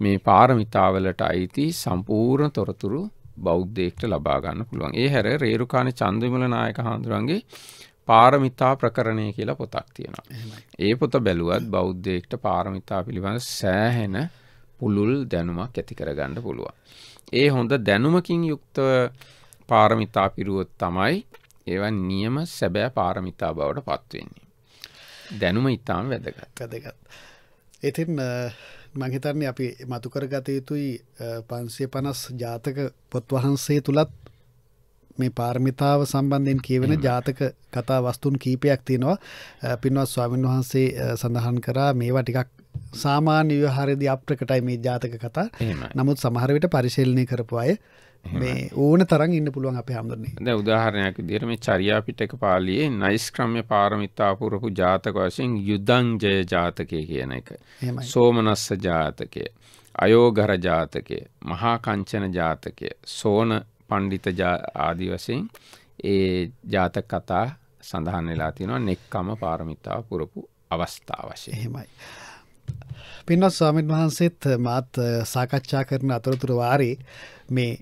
[SPEAKER 3] මේ පාරමිතාවලට අයිති සම්පූර්ණ තොරතුරු බෞද්ධයෙක්ට ලබා ගන්න පුළුවන්. ඒ හැර රේරුකාණ චන්දවිමල නායක හාමුදුරන්ගේ පාරමිතා ප්‍රකරණය කියලා පොතක් තියෙනවා. ඒ පොත බැලුවත් බෞද්ධයෙක්ට පාරමිතා පිළිබඳ සෑහෙන පුළුල් දැනුමක් ඇති කරගන්න පුළුවන්. ඒ හොඳ දැනුමකින් යුක්තව පාරමිතා පිරුවොත් තමයි ඒවා නියම සැබෑ පාරමිතා බවට පත්වෙන්නේ. දැනුම ඉතාම වැදගත්.
[SPEAKER 1] වැදගත්. ඉතින් මහිතන්නේ අපි මතුකර ගත යුතුයි පන්සේ පනස් ජාතක පොත් වහන්සේ තුළත් මේ පාර්මිතාව සම්බන්ධයෙන් කියවෙන ජාතක කතා වස්තුන් කීපයක් තියෙනවා පින්වත් ස්වාමීන් වහන්සේ සඳහන් කරා මේවා ටිකක් සාමාන්‍ය ව්‍යහාරදි අප්‍රකටයි මේ ජාතක කතා. නමුත් සමහරවිට පරිශීලනය කරපු අය මේ ඕන තරන් ඉන්න පුළුවන් අප හමුදරන්නේ
[SPEAKER 3] ද උදාහරණයක් විදිහට මේ චරියා පිටක පාලියේ නයිස්ක්‍රම්‍ය පාරමිතා පුරපු ජාතක වශයෙන් යුදංජය ජාතකය කියන එක. සෝමනස්ස ජාතකය. අයෝගර ජාතකය මහා කංචන ජාතකය සෝන පණ්ඩිත ආදි වශයෙන් ඒ ජාතක කතා සඳහන් වෙලා තියෙනවා නෙක්කම පාරමිතාව පුරපු අවස්ථා වශයෙන්.
[SPEAKER 1] එහෙමයි. පින්වත් ස්වාමීන් වහන්සේත් මාත් සාකච්ඡා කරන අතරතුර වාරේ මේ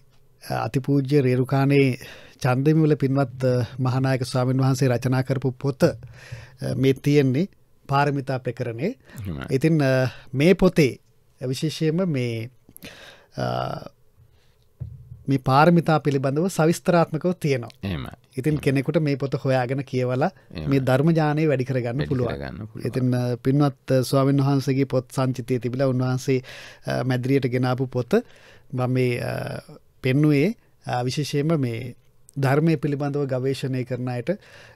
[SPEAKER 1] අතිපූජ්‍ය රේරුකානේ චන්දමිවල පින්වත් මහනායක ස්වාමීන් වහන්සේ රචනා කරපු පොත මේ තියෙන්නේ පාරමිතා ප්‍රකරණේ. ඉතින් මේ පොතේ විශේෂයම මේ මේ පාරමිතා පිළිබඳව සවිස්තරාත්මකව තියෙනවා
[SPEAKER 3] එහෙමයි.
[SPEAKER 1] ඉතින් කෙනෙකුට මේ පොත හොයාගෙන කියවලා මේ ධර්මජානය වැඩි කරගන්න පුළුවන්. ඉතින් පින්වත් ස්වාමීන් වහන්සේගේ පොත් සංචිතය තිබිලා උන්වහන්සේ මැදිරියට ගෙනාපු පොත මම මේ පෙන්නුවේ අ, විශේෂයෙන්ම මේ ධර්මය පිළිබඳව ගවේශණය කරන අයට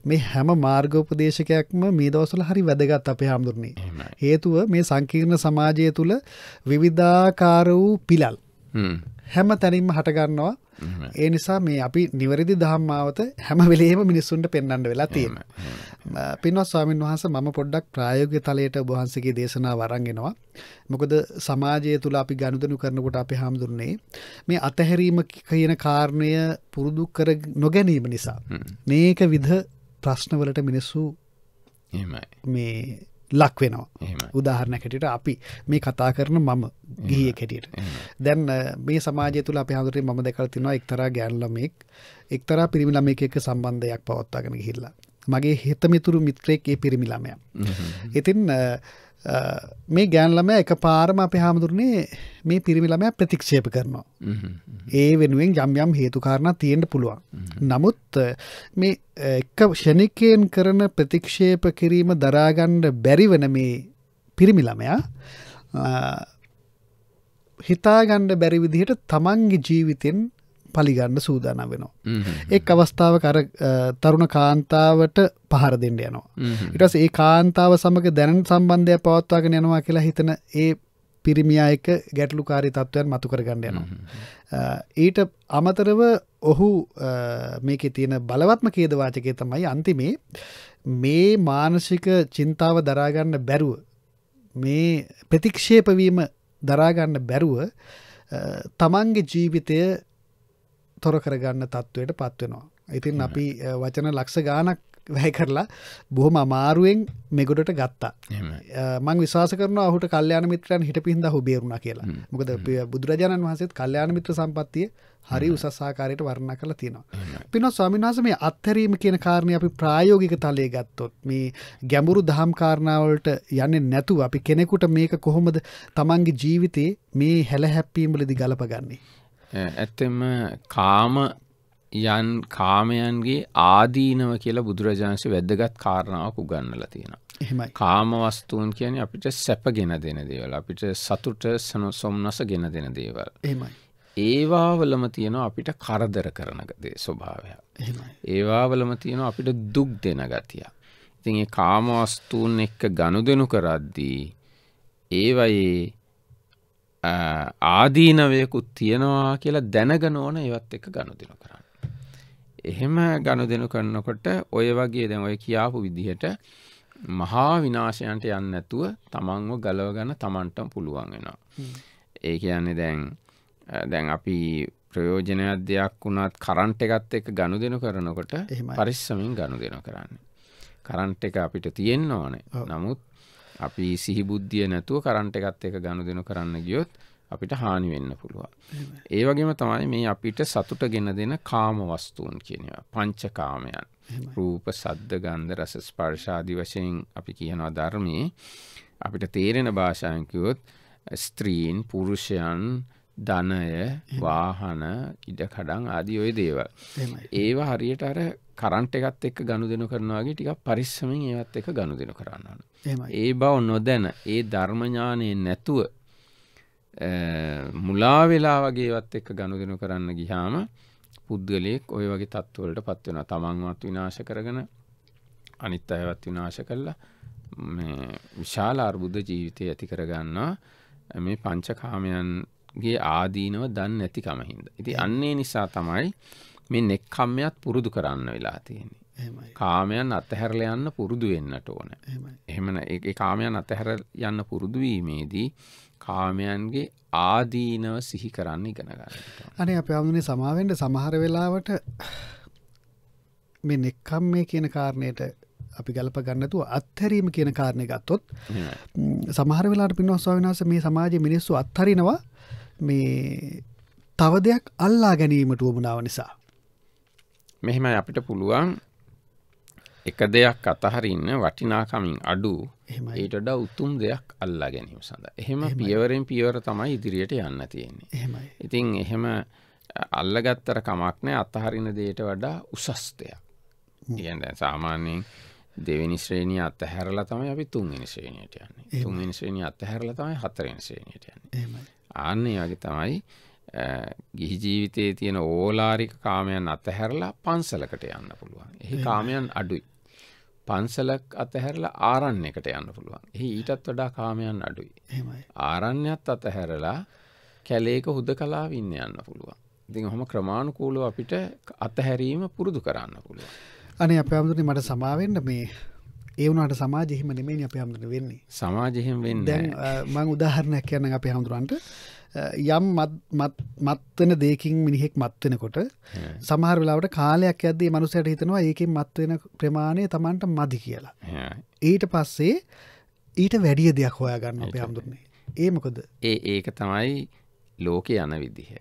[SPEAKER 1] මේ හැම මාර්ගෝපදේශකයක්ම මේ දවසල හරි වැදගත් අපේ
[SPEAKER 3] එහෙමයි.
[SPEAKER 1] හේතුව මේ සංකීර්ණ සමාජය තුළ විවිධාකාර වූ පිලල්.
[SPEAKER 3] හැම
[SPEAKER 1] තැනින්ම හටගන්නවා ඒ නිසා මේ අපි නිවැරදි දහම්මාවත හැම වෙලේම මිනිස්සුන්ට පෙන්න්න වෙලා තියෙන පින්වත් ස්වාමීන් වහස මම පොඩ්ඩක් ප්‍රායෝග්‍ය තලයට ඔබහන්සගේ දේශනා වරන්ගෙනවා මොකද සමාජය තුළ අපි ගණුදනු කරනකොට අපි හාමුදුරන්නේ මේ අතහැරීම කියන කාරණය පුරුදු කර නොගැනීම නිසා නේක විධ ප්‍රශ්නවලට මිනිස්සු මේ ලක් වෙනවා.
[SPEAKER 3] එහෙමයි.
[SPEAKER 1] උදාහරණ කැටියට අපි මේ කතා කරන මම ගිහිය කැටියට දැන් මේ සමාජය තුළ අප හඳුරේ මම දැකල් තිනවා එක්තරා ගෑන්ලමෙක් එක්තරා පිරිමිලමෙක් එක සම්බන්ධයක් පවත්තාගෙන ගිහිල්ලා. මගේ හෙතමිතුරු මිත්‍රයෙක් ඒ පිරිමිලමය ඉතින් මේ ගෑන්ලම එක පාරම අප හාමුදුරනේ මේ පිරිමිලමය ප්‍රතික්ෂේප කරනවා. ඒ වෙනුවෙන් යම් යම් හේතුකාරණ තියෙන්ට පුළුවන්. නමුත් මේ ෂණිකයෙන් කරන ප්‍රතික්ෂේප කිරීම දරාගණ්ඩ බැරිවන මේ පිරිමිළමයා හිතාගණ්ඩ බැරි විදිහට තමන්ගේ ජීවිතෙන් පලිගණ්ඩ සූදානම් වෙනවා. එක් අවස්ථාව කර තරුණ කාන්තාවට පහර දෙන්න යනවා. ඉටස් ඒ කාන්තාව සමඟ දැනන් සම්බන්ධය පවත්වාගෙන යනවා කියලා හිතන ඒ පිරිමියා එක ගැටලු කාරි තත්ත්වයන් මතු කර ගණඩ යනවා. ඊට අමතරව ඔහු මේක තියෙන බලවත්ම කේදවාචකය තමයි අන්තිමේ මේ මානසික චින්තාව දරාගන්න බැරුව මේ ප්‍රතික්ෂේපවීම දරාගන්න බැරුව තමන්ගේ ජීවිතය තොර කරගන්න තත්ත්වයට පත්වෙනවා. ඉතින් අපි වචන ලක්ෂ ගානක් වැය කරලා බොහොම අමාරුවෙන් මෙගොඩට ගත්තා. මං විශවාස කරන අහුට කල්්‍යයාන මිත්‍රයන් හිට පිහිද හු බේරුණ කියලා මොකද බුදුරජාණන් වහසත් කල්්‍යයාන මිත්‍ර සම්පත්තිය හරි උසස්සාකාරයට වර්ණ කළ තියෙනවා. පින ස්වාමිනාස මේ අත්හැරීම කියන කාරණය අපි ප්‍රායෝගික තලය ගත්තොත් මේ ගැඹුරු දහම් කාරණාවලට යන්න නැතුව අපි කෙනෙකුට මේක කොහොමද තමන්ගේ ජීවිතේ මේ හැල හැප්පීම්වලදි ගලපගන්නේ.
[SPEAKER 3] ඇත්තෙම කාම යන් කාමයන්ගේ ආදීනව කියලා බුදුරජාන්සේ වැද්දගත් කාරණාවක් උගන්නල තියෙන.
[SPEAKER 1] එහෙමයි
[SPEAKER 3] කාම වස්තුූන් කියන අපිට සැප ගෙන දෙන දේවල් අපිට සතුට සොම්නස ගෙන දෙන දේවල්.
[SPEAKER 1] එහෙමයි
[SPEAKER 3] ඒවාවලම තියෙනවා අපිට කරදර කරනගදේ ස්වභාවයක්.
[SPEAKER 1] එහෙමයි
[SPEAKER 3] ඒවාවලම තියෙනවා අපිට දුක් දෙන ගතිය. ඉතින් ඒ කාමවස්තුූන් එක්ක ගණු දෙනු කරද්දී ඒවයේ ආදීනවයකුත් තියෙනවා කියලා දැනගන ඕන ඒවත් එක ගණු දෙනු කරන්න. එහෙම ගණු දෙනු කරන්නකොට ඔය වගේ දැන් ඔය කියාපු විදිහට මහා විනාශයන්ට යන්න ඇතුව තමන්ව ගලව ගන්න තමන්ටම පුළුවන් වෙනවා. ඒ කියන්නේ දැන් දැන් අපි ප්‍රයෝජනයක් දෙයක් වුණත් කරන්ට එකත් එක ගණු දෙනු කරනකොට. පරිස්සමින් ගණු දෙනු කරන්න. කරන්ට එක අපිට තියෙන්න ඕනේ නමුත් අපි සිහිබුද්ධිය නැතුව කරන්ට එකත් එක ගණු දෙනු කරන්න ගියොත් අපිට හානි වෙන්න පුළුවන්. ඒ වගේම තමයි මේ අපිට සතුට ගෙන දෙන කාම වස්තුූන් කියනවා පංච කාමයන් රූප සද්ධ ගන්ධ රස ස්පර්ශාදි වශයෙන් අපි කියනවා ධර්මයේ අපිට තේරෙන භාෂායකිවොත් ස්ත්‍රීන් පුරුෂයන් ධනය වාහන ඉඩකඩං ආදී ඔය දේවල්. ඒවා හරියට අර කරන්ට එකත් එක්ක ගණු දෙනු කරනවාගේ ටික පරිස්සමින් ඒවත් එක ගණු දෙනු කරන්න ඕන.
[SPEAKER 1] එහෙමයි
[SPEAKER 3] ඒ බව නොදැන ඒ ධර්මඥානය නැතුව අ, මුලා වෙලා වගේවත් එක්ක ගණු දෙනු කරන්න ගිහාම පුද්ගලයෙක් ඔය වගේ තත්ත්වවලට පත්වෙන තමන්වත් විනාශ කරගෙන අනිත් අයවත් විනාශ කරලා මේ විශාල අර්බුද්ධ ජීවිතය ඇති කරගන්නවා මේ පංචකාමයන්ගේ ආදීනව දන්න නැතිකම හින්ද. ඉති අන්නේ නිසා තමයි මේ නෙක්කම්මයත් පුරුදු කරන්න වෙලා තියෙන්නේ. කාමයන් අතහැරල යන්න පුරුදු වෙන්නට ඕන. එහෙමන ඒ කාමයන් අතහැර යන්න පුරුදුවීමේදී කාමයන්ගේ ආදීනව සිහි කරන්න ඉගෙන ගන්නට.
[SPEAKER 1] අනේ අප අමුණේ සමාවෙන්ට සමහර වෙලාවට මේ නෙක්කම් මේ කියන කාරණයට අපි ගලප ගන්නතුව අත්හැරීම කියන කාරණය ගත්තොත් සමහර වෙලාට පින්වස් විනාස මේ සමාජය මිනිස්සු අත්හරිනවා මේ තව දෙයක් අල්ලා ගැනීමට වුවමනාව නිසා
[SPEAKER 3] මෙහෙමයි අපිට පුළුවන් එක දෙයක් අතහරින්න වටිනාකමින් අඩු
[SPEAKER 1] එහෙමයි.
[SPEAKER 3] ඒටඩ උතුම් දෙයක් අල්ලා ගැනීම සඳ එහෙම පියවරෙන් පියවර තමයි ඉදිරියට යන්න තියෙන්නේ. ඉතින් එහෙම අල්ලගත්තර කමක්නෑ අත්තහරින දේට වඩා උසස්තයක් ඉගැන්ද සාමාන්‍යයෙන් දෙවනි ශ්‍රේණිය අත්තහැරලා තමයි අපි තුන්වෙනි ශ්‍රේණයට යන්නේ. තුන්වෙනි ශ්‍රේණිය අත්තහැරලා තමයි හතරෙන් ශ්‍රේණයට යන්නේ. ආන්නේ වගේ තමයි ගිහි ජීවිතයේ තියෙන ඕලාරික කාමයන් අතහැරලා පන්සලකට යන්න පුළුවන්. එහි කාමයන් අඩුයි පන්සලක් අතහැරලා ආරන්න එකට යන්න පුළුවන්. එහි ඊටත් වඩා කාමයන් අඩුයි.
[SPEAKER 1] එහෙමයි.
[SPEAKER 3] ආරණ්‍යත් අතහැරලා කැලේක හුද කලාව ඉන්න යන්න පුළුවන්. ඉතින් හොම ක්‍රමාණුකූලව අපිට අතහැරීම පුරුදු කරන්න පුළුව
[SPEAKER 1] අනේ අප අමුදුනේ මට සමාවෙන්න මේ ඒ වුණට සමාජෙහිම නෙමේ අප හමුදුන වෙන්නේ.
[SPEAKER 3] සමාජහෙම වෙන්න
[SPEAKER 1] දැන් මං උදාහරණයක් කියන්න අප හමුදුරන්ට යම් මත්වන දෙකින් මිනිහෙක් මත්වෙනකොට සමහර වෙලාවට කාලයක් ඇද්දී මනුසයට හිතනවා ඒකින් මත්වෙන ප්‍රමාණය තමන්ට මදි කියලා. ඊට පස්සේ ඊට වැඩිය දෙයක් හොයා ගන්න අප හමුදුරන්නේ ඒමකොද
[SPEAKER 3] ඒ ඒක තමයි ලෝක යන විදිහ.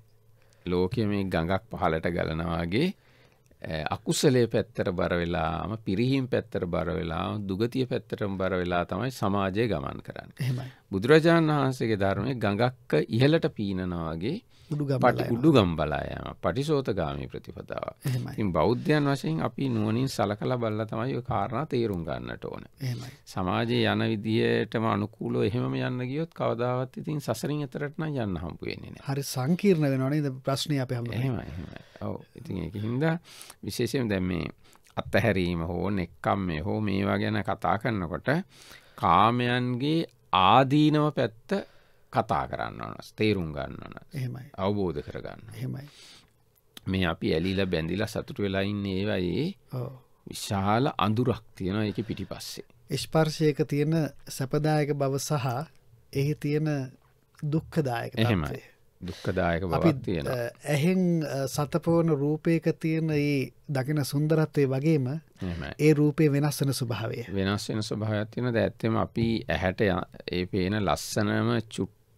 [SPEAKER 3] ලෝකය මේ ගඟක් පහලට ගලනවාගේ අකුසලේ පැත්තර බර වෙලාම පිරිහිම් පැත්තර බර වෙලා දුගතිය පැත්තරම් බර වෙලා තමයි සමාජය ගමන් කරන්න. බුදුරජාණන් වහන්සේගේ ධර්මය ගඟක්ක ඉහලට පීනනවාගේ පට උඩු ගම්බලායම පටිසෝත ගාමී ප්‍රතිපතාව. ඉතින් බෞද්ධයන් වශයෙන් අපි නුවනින් සලකල බල්ල තමයි කාරණා තේරුම් ගන්නට ඕන. සමාජයේ යන විදිහටම අනුකූලෝ එහෙම යන්න ගියොත් කවදාවත් ඉතින් සසරින් එතරටන යන්න හම්පු වෙන්නේ නෑ.
[SPEAKER 1] හරි සංකීර්ණ වෙනවානේ ද ප්‍රශ්නය අප හම
[SPEAKER 3] ඔව. ඉතින් ඒක හින්දා විශේෂයෙන් දැන් මේ අත්තහැරීම හෝ නෙක්කම් මේ හෝ මේවා ගැන කතා කරනකොට කාමයන්ගේ ආදීනව පැත්ත කතා කරන්න ඕන තේරුම් ගන්න ඕන
[SPEAKER 1] එහෙමයි.
[SPEAKER 3] අවබෝධ කරගන්න.
[SPEAKER 1] එහෙමයි.
[SPEAKER 3] මේ අපි ඇලිලා බැඳිලා සතුට වෙලාඉන්න ඒවයේ විශාල අඳුරක් තියෙනවා ඒක පිටි පස්සේ
[SPEAKER 1] ස්පර්ශයක තියෙන සැපදායක බව සහ එහි තියෙන දුක්ඛදායක
[SPEAKER 3] එහෙමයි. දුක්කදායක බවත් තියෙන
[SPEAKER 1] ඇහෙන් සතපවන රූපයක තියෙන ඒ දකින සුන්දරත්වය වගේම. ඒ රූපය වෙනස් වන ස්වභාවය.
[SPEAKER 3] වෙනස් වෙන ස්වභාවයක් තියෙන ඇත්තම අපි ඇහැට ඒ පේන ලස්සනම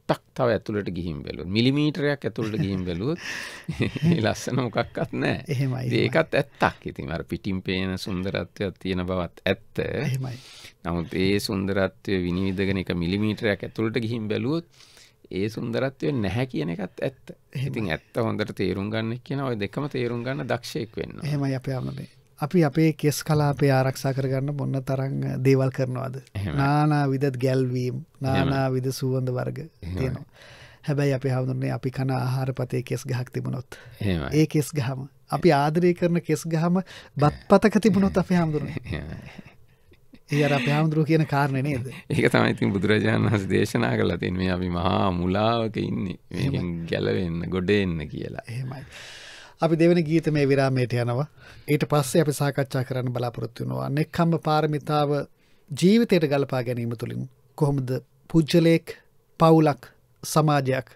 [SPEAKER 3] චුට්ටක් තව ඇතුළට ගිහිම් බැලුව මිලිමීටරයක් ඇතුළට ගිහිම් බැලුවත් [laughs] ලස්සන මොකක්වත් නෑ
[SPEAKER 1] එහෙමයි.
[SPEAKER 3] ඒකත් ඇත්තක්. ඉතින් අර පිටිම් පේන සුන්දරත්වයක් තියෙන බවත් ඇත්ත. නමුත් ඒ සුන්දරත්වය විනිවිදගෙන එක මිලිමීටරයක් ඇතුළට ගිහිම් බැලුවොත් ඒ සුන්දරත්වය නැහැ කියන එකත් ඇත්ත. ඉතින් ඇත්ත හොඳට තේරුම් ගන්න කියන ඔය දෙකම තේරුම් ගන්න දක්ෂයෙක් වෙන්න
[SPEAKER 1] එහෙමයි අප යමනේ අපි අපේ කෙස් කලාපේ ආරක්ෂා කරගන්න මොන්න තරං දේවල් කරනවාද. නානා විදත් ගැල්වීම් නානා විද සුවන්ද වර්ග තියෙනවා. හැබැයි අපි හවුදුන්නේ අපි කන ආහාරපතය කෙස් ගහක් තිබුණොත්. ඒ කෙස් ගහම. අපි ආදරය කරන කෙස් ගහම බත් පතක තිබුණොත් අප හාමුදුරන
[SPEAKER 3] එහෙමයි.
[SPEAKER 1] ඒ අර අප හාමුදුරුව කියන කාරණය නේද?
[SPEAKER 3] ඒක තමයි ඉතින් බුදුරජාණන් වහන්සේ දේශනා කරලා තියෙන මේ අපි මහා මුලාවක ඉන්නේ. ගැලවෙන්න ගොඩ එන්න කියලා.
[SPEAKER 1] එහෙමයි අපි දෙවන ගීත මේ විරාමයට යනවා. ඊට පස්සේ අපි සාකච්ඡා කරන්න බලාපොරොත්තු වෙනවා. නෙක්කම්ම පාරමිතාව ජීවිතයට ගලපා ගැනීම තුළින් කොහොමද පුද්ජලයෙක් පවුලක් සමාජයක්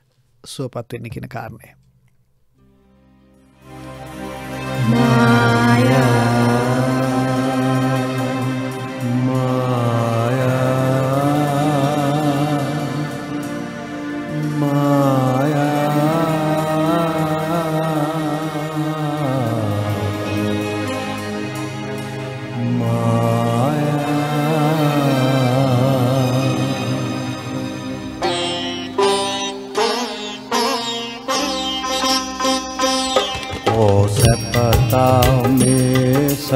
[SPEAKER 1] සුවපත් වෙන්න කියන කාරණය.
[SPEAKER 2] ඕ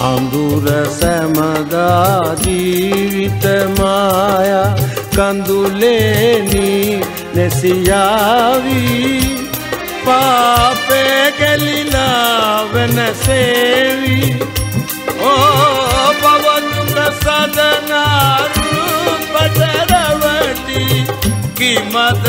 [SPEAKER 2] අඳුර සැමදා ජීවිතමාය කඳුලේනී නැසියාවී. පාපේ ගැලිලා වෙනසේවී ඕ පවදුක සදනාරු පටරවටි කිමද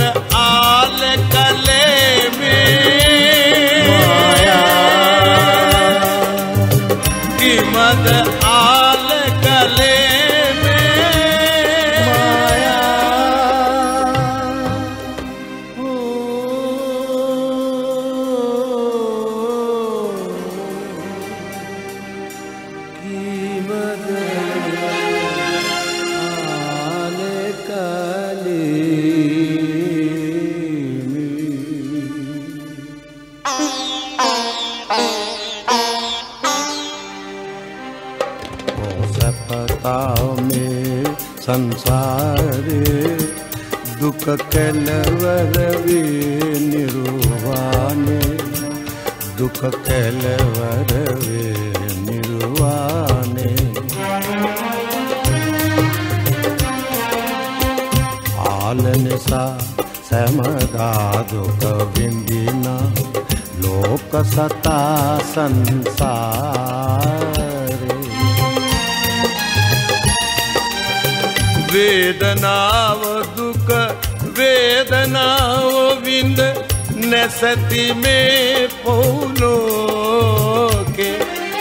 [SPEAKER 2] නැසැති මේ පවුලෝකේ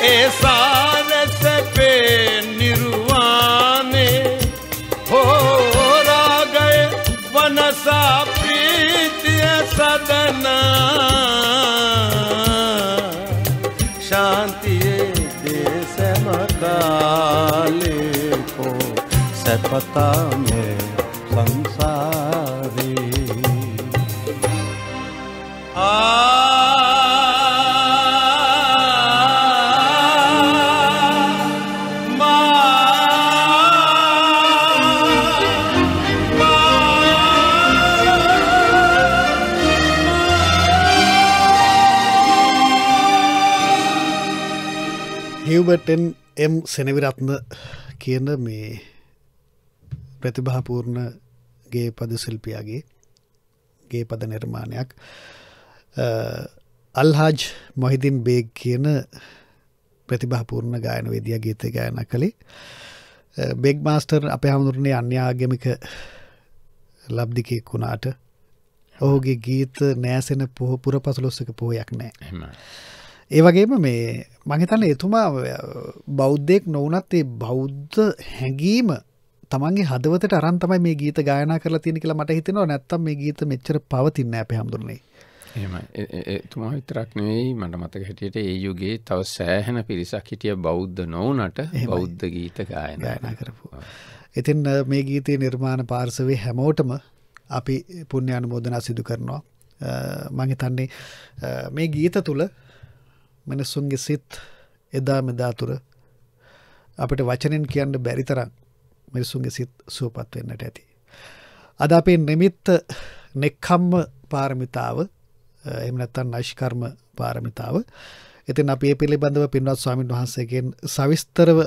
[SPEAKER 2] ඒ සාරසැපේ නිර්වාණේ හෝරාගය වනසා ප්‍රීතිය සදනා ශාන්තියේ දේශමකාලේකෝ සැපතාමේ සංසාරී
[SPEAKER 1] හිවබටන් එම් සෙනවිරත්න කියන මේ ප්‍රතිභාපූර්ණ ගේ පද ශිල්පියගේ ගේ පද නිර්මාණයක් අල්හාජ් මොහිදින් බේග් කියන ප්‍රතිභාපූර්ණ ගායන විදිිය ගීත ගායන කළේ. බෙක් මාස්ටර් අප හමුදුරණය අන්‍යාගමික ලබ්දිකෙක් වුණාට ඔහුගේ ගීත නෑසෙන පොහ පුර පසුලොස්සක පෝයක් නෑ.
[SPEAKER 3] එහෙම.
[SPEAKER 1] ඒවගේම මේ මහිතන්න එතුමා බෞද්ධයෙක් නොවනත් ඒ බෞද්ධ හැඟීම තමන්ගේ හදවත අරන්තමයි මේ ගීත ගායන කරලා තියෙන කියලා මට හිතෙනවා නැත්තම් මේ ගීත මෙච්චර පවතින්න අප හමුදුරන්නේ
[SPEAKER 3] එහෙමයි. එ- එ- එතුමා විතරක් නෙවෙයි මට මතක හැටියට ඒ යුගේ තව සෑහෙන පිරිසක් හිටිය බෞද්ධ නොවනට. බෞද්ධ ගීත ගායන
[SPEAKER 1] කරපු. ඉතින් අ, මේ ගීතය නිර්මාණ පාර්සවේ හැමෝටම අපි පුුණ්‍යාන මෝදනා සිදු කරනවා. මහිතන්නේ මේ ගීත තුළ මිනිස්සුන්ගේ සිත් එදා මෙදාතුර අපට වචනෙන් කියන්න බැරිතරම් මිනිස්සුන්ගේ සිත් සුවපත් වෙන්නට ඇති. අද අපේ නෙමිත්ත නෙක්කම්ම පාරමිතාව එමනත්තන් අයිෂ්කර්ම පාරමිතාව එතින් අපේ පිළිබඳව පින්වත් ස්වාමින් වහන්සේගෙන් සවිස්තරව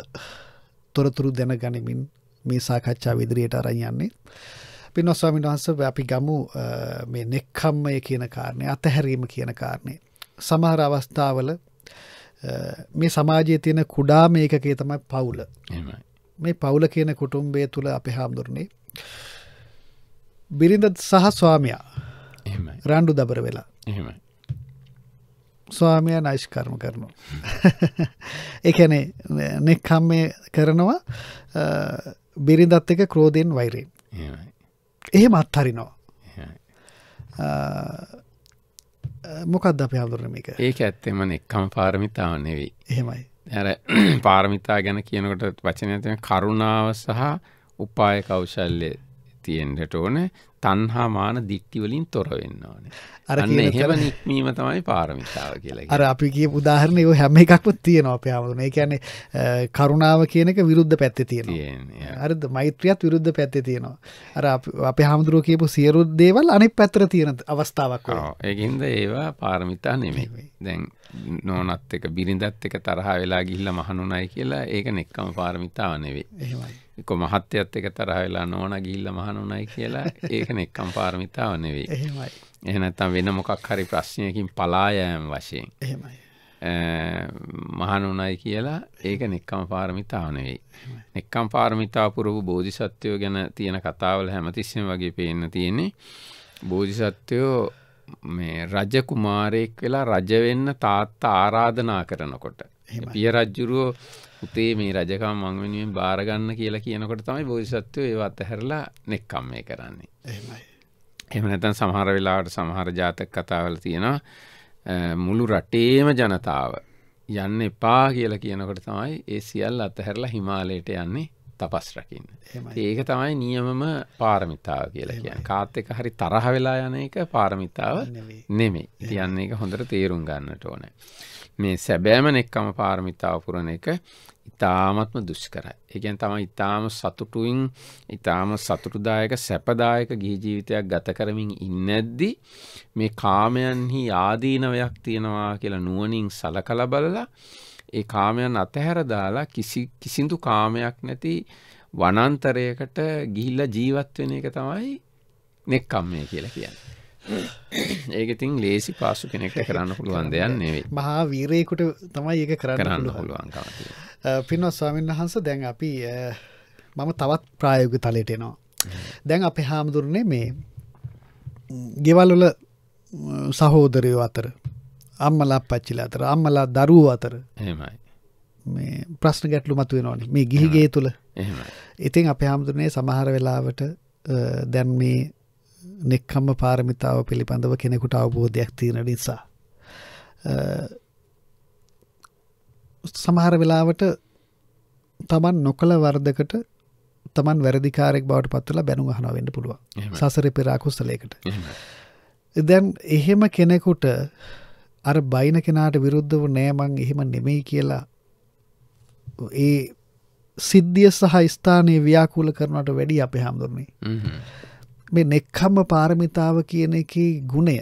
[SPEAKER 1] තොරතුරු දැන ගනිමින් මේ සාකච්ඡා විදිරියට අරයන්නේ. පින්වත් ස්වාමින් වහන්ස අපි ගමු අ, මේ නෙක්කම්මය කියන කාරණය අතහැරීම කියන කාරණය. සමහර අවස්ථාවල අ, මේ සමාජය තියෙන කුඩා මේකේ තමයි පවුල. මේ පවුල කියන කුටුම්බය තුළ අප හාමුදුරනේ බිරිඳ සහ ස්වාමයා. රණ්ඩු දබර වෙලා. ස්වාමය නයිෂ්කර්ම කරනවා. [laughs] එකනේ නෙක්කම්මය කරනවා බිරිඳත් එක ක්‍රෝධයෙන්.
[SPEAKER 3] එහෙමයි.
[SPEAKER 1] එහෙම අත්හරිනවා. මොකක්ද අප හඳුරන එක
[SPEAKER 3] ඒක ඇත්තෙම එක්කම පාරමිතාව නෙවෙයි.
[SPEAKER 1] එහෙමයි.
[SPEAKER 3] ඇර [clears throat] පාරමිතා ගැන කියනකොට වචන ඇතින කරුණාව සහ උපාය කෞශල්‍ය තියෙන්ට ඕන තන්හා මාන දිට්ටිවලින් තොර වෙන්න ඕනේ.
[SPEAKER 1] අර කියන
[SPEAKER 3] එහෙම නික්මීම තමයි පාරමිතාව කියලා
[SPEAKER 1] අර අපි කිය උදාහරණ යෝ හැම එකක්ම තියෙනවා අප හමුදුන කියන්නේ කරුණාව කියනක විරුද්ධ පැත්ති තියෙනවා. අරද මෛත්‍රියත් විරුද්ධ පැත්තේ තියෙනවා. අර අප හාමුදුරුව කියපු සියරුත් දේවල් අනෙක් පැත්තර තියෙන අවස්ථාවක් ඔය.
[SPEAKER 3] ඒකින්ද ඒවා පාරමිතා නෙමෙයි. දැන් නොනත් එක බිරිඳත් එක තරහ වෙලා ගිහිල්ල මහනුනයි කියලා ඒක නෙක්කම පාරමිතාව නෙවෙයි.
[SPEAKER 1] එහෙමයි.
[SPEAKER 3] එක මහත්්‍යයත් එක තරහ වෙලා නොන ගිල්ල මහනුනයි කියලා ඒක නෙක්කම් පාරමිතාව නෙවෙයි.
[SPEAKER 1] එහෙමයි.
[SPEAKER 3] එහනත්තම් වෙන මොකක් හරි ප්‍රශ්නයකින් පලායෑම් වශයෙන්.
[SPEAKER 1] එහෙමයි.
[SPEAKER 3] මහනුනයි කියලා ඒක නෙක්කම පාරමිතාව නෙවෙයි. නෙක්කම් පාරමිතා පුරපු බෝධිසත්වයෝ ගැන තියෙන කතාවල හැමතිස්සම වගේ පේන්න තියෙන්නේ බෝධිසත්වයෝ මේ රජ කුමාරයෙක් වෙලා රජවෙන්න තාත්තා ආරාධනා කරනකොට. පිය රජ්ජුරුවෝ උතේ මේ රජකම් මං වෙනුවෙන් භාරගන්න කියලා කියනකොට තමයි බෝධිසත්වයෝ ඒ අතහැරලා නෙක්කම් මේ කරන්නේ.
[SPEAKER 1] එහෙමයි
[SPEAKER 3] එම නැතන් සමහර වෙලාවට සමහර ජාතක කතාවල තියෙනවා මුළු රටේම ජනතාව යන්න එපා කියලා කියනකොට තමයි ඒ සියල් අතහැරලා හිමාලයට යන්නේ තපස් රකින්න. ඒක තමයි නියමම පාරමිතාව කියලා කියන කාත් එක හරි තරහ වෙලා යන එක පාරමිතාව. නෙමේ කියන්නේ එක හොඳට තේරුම් ගන්නට ඕන. මේ සැබෑම නෙක්කම පාරමිතාව පුරණ එක ඉතාමත්ම දුෂ්කරයි. ඒකෙන් තමයි ඉතාම සතුටුයින් ඉතාම සතුටුදායක සැපදායක ගිහි ජීවිතයක් ගත කරමින් ඉන්නැද්දි මේ කාමයන්හි ආදීනවයක් තියෙනවා කියලා නුවනින් සලකල බලලා ඒ කාමයන් අතහැර දාලා කිසි කිසිදු කාමයක් නැති වනන්තරයකට ගිහිල්ල ජීවත් වෙන එක තමයි නෙක්කම්මය කියලා කියන්න. ඒක ඉතින් ලේසි පාසු කෙනෙක්ට කරන්න පුළුවන් දෙයක් නෙවෙයි
[SPEAKER 1] මහා වීරයකුට තමයි ඒක කරන්න පුළුවන්.
[SPEAKER 3] පුළුවන්කම
[SPEAKER 1] පින්වත් ස්වාමීන් වහන්ස දැන් අපි මම තවත් ප්‍රායෝග තලයට එනවා. දැන් අප හාමුදුරනේ මේ ගෙවල්වල සහෝදරයෝ අතර අම්මලා පච්චිල අතර අම්මලා දරුව අතර.
[SPEAKER 3] එහෙමයි.
[SPEAKER 1] මේ ප්‍රශ්න ගැටලු මතු වෙනවානි මේ ගිහිගේ තුළ ඉතින් අප හාමුදුරනේ සමහර වෙලාවට දැන් මේ නෙක්කම්ම පාරමිතාව පිළිබඳව කෙනෙකුට අවබෝධයක් තියෙන නිසා. සමහර වෙලාවට තමන් නොකළ වර්ධකට තමන් වැරදිකාරෙක් බවට පත්වලා බැනු අහන වෙන්න පුළුව
[SPEAKER 3] එහෙමයි.
[SPEAKER 1] සසර පෙරාකුස්සලයකට දැන් එහෙම කෙනෙකුට අර බයින කෙනාට විරුද්ධව නෑමං එහෙම නෙමෙයි කියලා ඒ සිද්ධිය සහ ස්ථානයේ ව්‍යාකූල කරනට වැඩි අප හාමුදුරන්නේ
[SPEAKER 3] හ්ම්.
[SPEAKER 1] මේ නෙක්කම්ම පාරමිතාව කියන එක ගුණය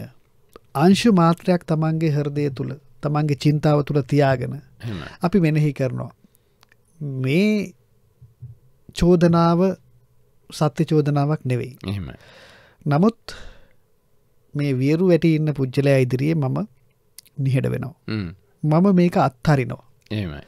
[SPEAKER 1] අංශු මාත්‍රයක් තමන්ගේ හරදය තුළ තමන්ගේ චින්තාව තුළ තියාගෙන අපි මෙනෙහි කරනවා. මේ චෝදනාව සත්‍ය චෝදනාවක් නෙවෙයි. නමුත් මේ වියරු වැටි ඉන්න පුද්ගලයා ඉදිරියේ මම නිහෙඩ වෙනවා. මම මේක අත්හරිනවා.
[SPEAKER 3] එහෙමයි.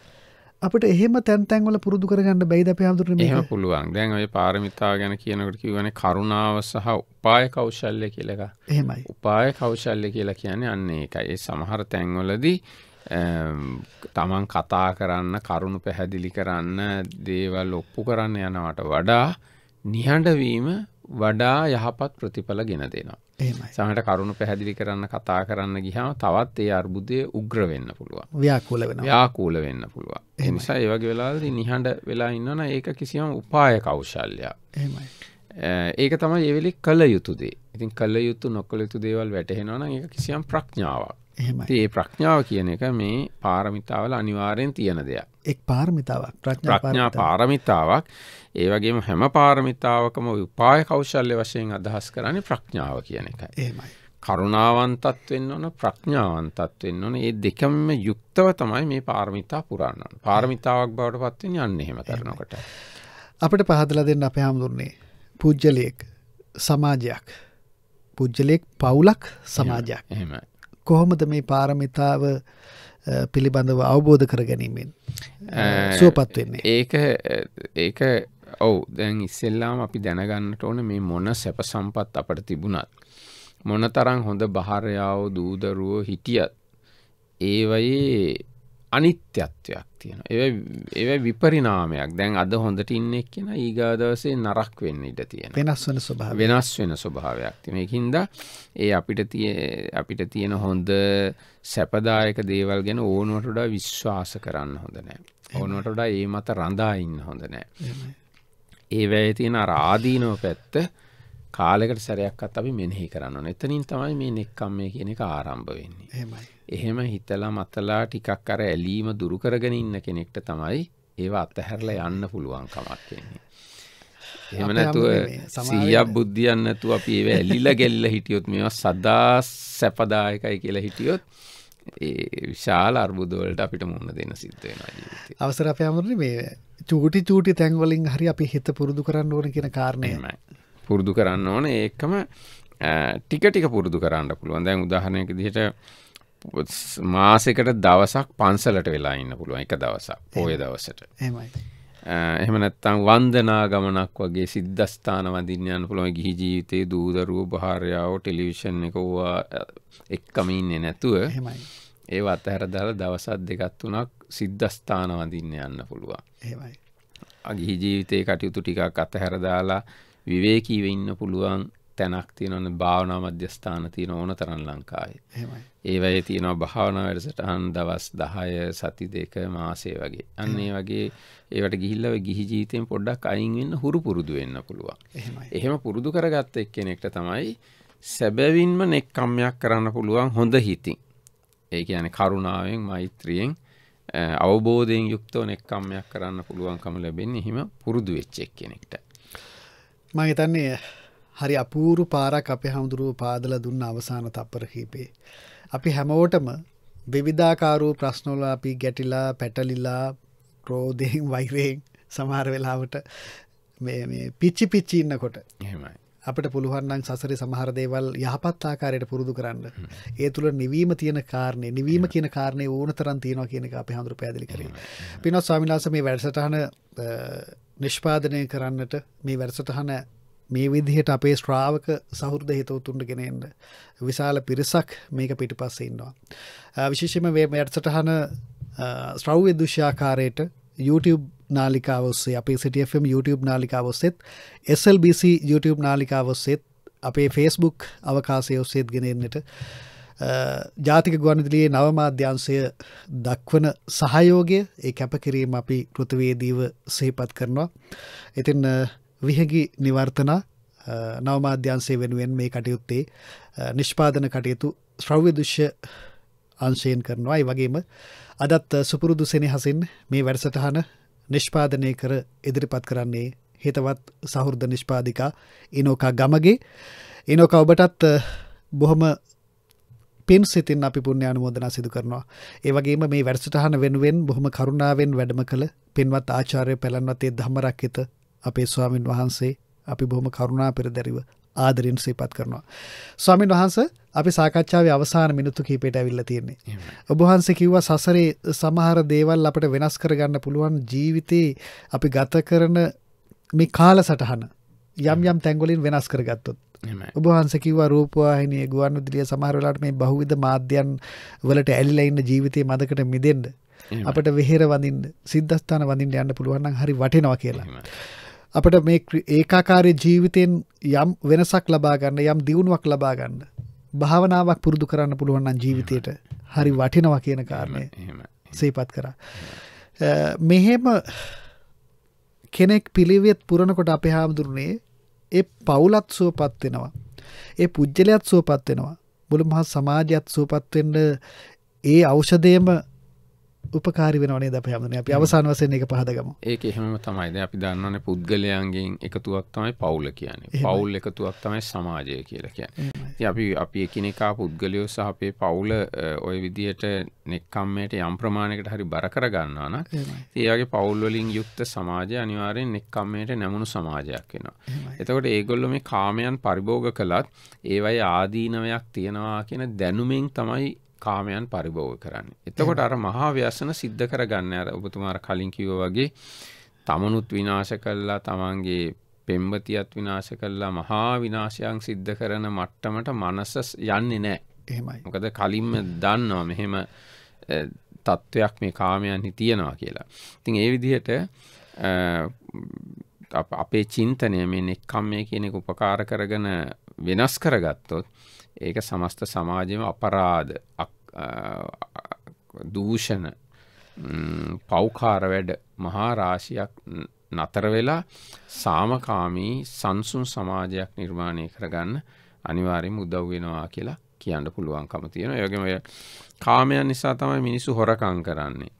[SPEAKER 1] අපට එහෙම තැන්තැන්වල පුරුදු කරගන්න බැයිද අප හඳුරන
[SPEAKER 3] එහෙම පුළුවන්. දැන් ඔය පාරමිතාව ගැන කියනකට කිවන කරුණාව සහ උපාය කෞශල්‍ය කියලක
[SPEAKER 1] එහෙමයි.
[SPEAKER 3] උපාය කෞශල්‍ය කියලා කියන්නේ අන්නේ එකයි සමහර තැන්වලදී තමන් කතා කරන්න කරුණු පැහැදිලි කරන්න දේවල් ඔප්පු කරන්න යනවට වඩා නිහඬවීම වඩා යහපත් ප්‍රතිඵල ගෙන දෙනවා. සමට කරුණු පැහැදිලි කරන්න කතා කරන්න ගිහම තවත් ඒ අර්බුදය උග්‍ර වෙන්න පුළුවන්.
[SPEAKER 1] ව්‍යාකූල වෙනවා.
[SPEAKER 3] ව්‍යාකූල වෙන්න පුළුවන්. එනිසා ඒවගේ වෙලාද නිහඬ වෙලා ඉන්නන ඒක කිසියම් උපාය කෞශල්ලයක්
[SPEAKER 1] එහෙමයි.
[SPEAKER 3] ඒක තමයි එවෙලි කළ යුතුදේ ඉතින් කළ යුතු නොකළ යුතු දේවල් වැටහෙනවන ඒ කිසියම් ප්‍රඥාවක්. ඒ ප්‍රඥාව කියන එක මේ පාරමිතාවල අනිවාරයෙන් තියෙන දෙයක්
[SPEAKER 1] එක් පාරමිතාවක් ප්‍රඥා පාරමිතාවක්.
[SPEAKER 3] පාරමිතාවක්. ඒවගේම හැම පාරමිතාවකම උපාය කෞශල්‍ය වශයෙන් අදහස් කරන්නේ ප්‍රඥාව කියන එකයි.
[SPEAKER 1] එහෙමයි.
[SPEAKER 3] කරුණාවන්තත් වෙන්න ඕන ප්‍රඥාවන්තත් වෙන්න ඕන ඒ දෙකම යුක්තව තමයි මේ පාරමිතා පුරන්න පාරමිතාවක් බවට පත්වෙන් යන්න එහෙම කරනකොට
[SPEAKER 1] අපට පහදල දෙන්න අප හාමුදුරන්නේ පුද්ජලයෙක් සමාජයක්. පුද්ජලයෙක් පවුලක් සමාජයක්.
[SPEAKER 3] එහෙම.
[SPEAKER 1] කොහොමද මේ පාරමිතාව පිළිබඳව අවබෝධ කර ගැනීමෙන් සුවපත් වෙන්නේ.
[SPEAKER 3] ඒක ඒක ඔවු දැන් ඉස්සෙල්ලාම අපි දැනගන්නට ඕන මේ මොන සැප සම්පත් අපට තිබුණත් මොන තරං හොඳ භාරයාව දූදරුවෝ හිටියත් ඒවයේ අනිත්‍යත්වයක් තියෙන ඒ විපරිනාමයක් දැන් අද හොඳට ඉන්නෙක් කියෙන ඒගාදවසේ නරක් වෙන්න ඉඩ තියෙන
[SPEAKER 1] වෙනස් වන ස්වභාව
[SPEAKER 3] වෙනස් වෙන ස්වභාවයක් තිමකින්ද ඒ අපිට තිය අපිට තියෙන හොඳ සැපදායක දේවල් ගැන ඕනුවටඩා විශ්වාස කරන්න හොඳ නෑ. ඕනුවටඩා ඒ මත රඳා ඉන්න හොඳ නෑ. ඒ වැය තියෙන රාදීනව පැත්ත කාලෙකට සැරයක්ත් අපි මෙනෙහි කරන්න එතනින් තමයි මේ නෙක්කම් මේ කියන එක ආරම්භ වෙන්නේ.
[SPEAKER 1] එහෙමයි
[SPEAKER 3] එහෙම හිතලා මතලා ටිකක් අර ඇලීම දුරුකරගෙන ඉන්න කෙනෙක්ට තමයි ඒවා අත්තහැරලා යන්න පුළුවන් කමක් වෙන්නේ. එහෙම නැතුව. සීයක් බුද්ධියන් නැතුව අපි ඒව ඇලිලා [laughs] ගැල්ල හිටියොත් මේවා සදා සැපදායකයි කියලා හිටියොත් ඒ විශාල අර්බුදවලට අපිට මුහුණ දෙන්න සිද්ධ වෙනවා ජීවිතේ.
[SPEAKER 1] අවසර අප හමුදුරන මේ චූටි චූටි තැන්වලින් හරි අපි හිත පුරුදු කරන්න ඕන කියන කාරණය
[SPEAKER 3] එහෙමයි. පුරුදු කරන්න ඕන ඒකම ටික ටික පුරුදු කරන්න පුළුවන් දැන් උදාහරණයක දිහට මාසෙකට දවසක් පන්සලට වෙලා ඉන්න පුළුවන් එක දවසක් පෝය දවසට.
[SPEAKER 1] එහෙමයි.
[SPEAKER 3] එහෙම නැත්තම් වන්දනා ගමනක් වගේ සිද්ධස්ථාන වඳින්න යන්න පුළුවන් ගිහි ජීවිතයේ දූදරුව භාර්යාව ටෙලිවිෂන් එක ඕවා එක්කම ඉන්නේ නැතුව ඒ අතහැර දාලා දවසත් දෙකත් තුනක් සිද්ධස්ථාන වඳින්න යන්න පුළුවන්.
[SPEAKER 1] එහෙමයි.
[SPEAKER 3] ගිහි ජීවිතයේ කටයුතු ටිකක් අතහැර දාලා විවේකීව ඉන්න පුළුවන් තැනක් තියෙනවන භාවනා මධ්‍යස්ථාන තියෙන ඕන තරන් ලංකායි. ඒවයි තියෙනවා භාවනා වැඩසටහන් දවස් දහය සති දෙක මාසේ වගේ. අන්න ඒ වගේ ඒවට ගිහිල්ලව ගිහි ජීතයෙන් පොඩ්ඩක් අයින් වෙන්න හුරු පුරුදු වෙන්න පුළුවන්. එහෙම පුරුදු කරගත්ත එක්කෙනෙක්ට තමයි සැබැවින්ම නෙක්කම්යක් කරන්න පුළුවන් හොඳ හිතින්. ඒ කියන කරුණාවෙන් මෛත්‍රියෙන් අවබෝධයෙන් යුක්තව නෙක්කම්යක් කරන්න පුළුවන්කම ලැබෙන්නේ එහෙම පුරුදු වෙච්ච එක්කෙනෙක්ට.
[SPEAKER 1] මං හිතන්නේ හරි අපූරු පාරක් අප හමුදුරුව පාදල දුන්න අවසාන තප්පර කීපේ. අපි හැමෝටම විවිධාකාරූ ප්‍රශ්නෝල අපි ගැටිලා පැටලිලා ක්‍රෝධයෙන් වෛරයෙන් සමහර වෙලාවට පිච්චි පිච්චි ඉන්නකොට
[SPEAKER 3] එහෙමයි.
[SPEAKER 1] අපට පුළුවන්නම් සසරි සමහර දේවල් යහපත් ආකාරයට පුරුදු කරන්න ඒ තුළ නිවීම තියෙන කාරණය නිවීම කියන කාරණය ඕන තරන් තියෙනවා කියන අපි හඳුර පැදිලි කර පිනොත් ස්වාමිලාස මේ වැඩසටහන නිෂ්පාදනය කරන්නට මේ වැඩසටහන මේ විදිහට අපේ ශ්‍රාවක සහෘද හිතවතුන්ට ගෙනෙන්ට විශාල පිරිසක් මේක පිටි පස්සේ ඉන්නවා. අ, විශේෂම වේ වැඩසටහන ස්ට්‍රව්‍ය දුෂ්‍යාකාරයට YouTube නාලිකාවස්සේ අපේ සිටියFM YouTube නාලිකාවස්සෙත් SLBC YouTube නාලිකාවස්සෙත් අපේ ෆේස්බුක් අවකාසය ඔස්සේත් ගෙනෙන්නට ජාතික ගුවන්විදිලියේ නවමාධ්‍යන්සය දක්වන සහයෝගය ඒ කැපකිරීම අපි කෘතවේදීව සහිපත් කරනවා. ඉතින් අ, විහගි නිවර්තනා අ, නවමාධ්‍යන්සේ වෙනුවෙන් මේ කටයුත්තේ අ, නිෂ්පාදන කටයුතු ශ්‍රව්‍ය දුෂ්‍ය අංශයෙන් කරනවා ඒ වගේම අදත් අ, සුපුරුදු සෙනෙහසින් මේ වැඩසටහන නිෂ්පාදනය කර ඉදිරිපත් කරන්නේ හිතවත් සහෘද නිෂ්පාදිකා ඉනෝකා ගමගේ ඉනෝක ඔබටත් අ, බොහොම පින් සිතින් අපි පුුණ්‍ය අනුමෝදනා සිදු කරනවා. ඒවගේම මේ වැඩසටහන වෙනුවෙන් බොහොම කරුණාවෙන් වැඩම කළ පින්වත් ආචාරය පැළන්වතේ දහමරක්හිත අපේ ස්වාමින් වහන්සේ අපි බොහොම කරුණා පෙරදැරිව ආදරින් සේපත් කරනවා. ස්වාමින් වහන්ස අපි සාකච්ඡාව අවසාන මිනිත්තු කීපයට ඇවිල්ල තියෙන්නේ. ඔබහන්ස කිව්ව සසරේ සමහර දේවල් අපට වෙනස් කරගන්න පුළුවන් ජීවිතයේ අපි ගත කරන මේ කාල සටහන යම් යම් තැංගොලින් වෙනස් කරගත්තොත්. ඔබහන්ස කිව්වා රූපවාහිනය ගුවන් දිලිය සමහරලාට මේ බහුවිධ මාධ්‍යයන් වලට ඇල්ල ඉන්න ජීවිතය මදකට මිදෙන්ඩ. අපට වෙහෙර වඳින් සිද්ධස්ථාන වඳින් යන්න පුළුවන්න්න හරි වටිනවා කියලා. අපට මේ ක්‍රි- ඒකාකාරය ජීවිතයෙන් යම් වෙනසක් ලබාගන්න යම් දියුණුවක් ලබාගන්න භාවනාවක් පුරුදු කරන්න පුළුවන්න්න ජීවිතයට හරි වටිනවා කියන කාරණය. සේපත් කර. මෙහෙම කෙනෙක් පිළිවෙත් පුරණකොට අප හාමුදුරනේ ඒ පවුලත් සුවපත් වෙනවා. ඒ පුද්ගලයත් සුවපත් වෙනවා. මුළු මහත් සමාජයත් සුවපත්වෙන්ඩ ඒ අවෂදයම උපකාරි වෙනවනේ ද පහමන අපි අවසාන වසයෙන් එක පහදගම.
[SPEAKER 3] ඒක එහෙම තමයිද අපි දන්නවන පුද්ගලයන්ගෙන් එකතුවක් තමයි පවුල කියන්නේ. පවුල් එකතුවක් තමයි සමාජය කියලා කියන්න. ඉතින් අපි අපි එකිනෙකා පුද්ගලයෝ සහ අපේ පවුල ඔය විදියට නෙක්කම්මයට යම් ප්‍රමාණයකට හරි බර කරගන්නවන ඒගේ පවුල්වලින් යුක්ත සමාජය අනිවාරයෙන් නෙක්කම්මයට නැමුණු සමාජයක් වෙනවා. එතකොට ඒගොල්ල මේ කාමයන් පරිභෝග කළත් ඒවයි ආදීනවයක් තියෙනවා කියන දැනුමෙන් තමයි කාමයන් පරිභෝග කරන්න. එතකොට අර මහා ව්‍යසන සිද්ධ කරගන්න අර ඔබතුමාර කලින් කිව්ව වගේ තමනුත් විනාශ කල්ලා තමන්ගේ පෙම්බතියත් විනාශ කල්ලා මහා විනාශයන් සිද්ධ කරන මට්ටමට මනස යන්නේ නෑ.
[SPEAKER 1] එහෙමයි
[SPEAKER 3] මොකද කලින්ම දන්නවා මෙහෙම තත්ත්වයක් මේ කාමයන් හිතියනවා කියලා. ඉතින් ඒ විදිහට අප- චින්තනය මේ නෙක්කම් මේ කියන එක උපකාර කරගෙන වෙනස් කරගත්තොත් ඒක සමස්ත සමාජයම අපරාධ අක්- අ, දූෂණ ම්, පෞකාර වැඩ මහා රාශියක් න- නතර වෙලා සාමකාමී සංසුන් සමාජයක් නිර්මාණය කරගන්න අනිවාර්යයෙන්ම උදව් වෙනවා කියලා කියන්න පුළුවන්කම තියෙනවා. ඒ වගේම ඔය කාමයන් නිසා තමයි මිනිස්සු හොරකම් කරන්නේ.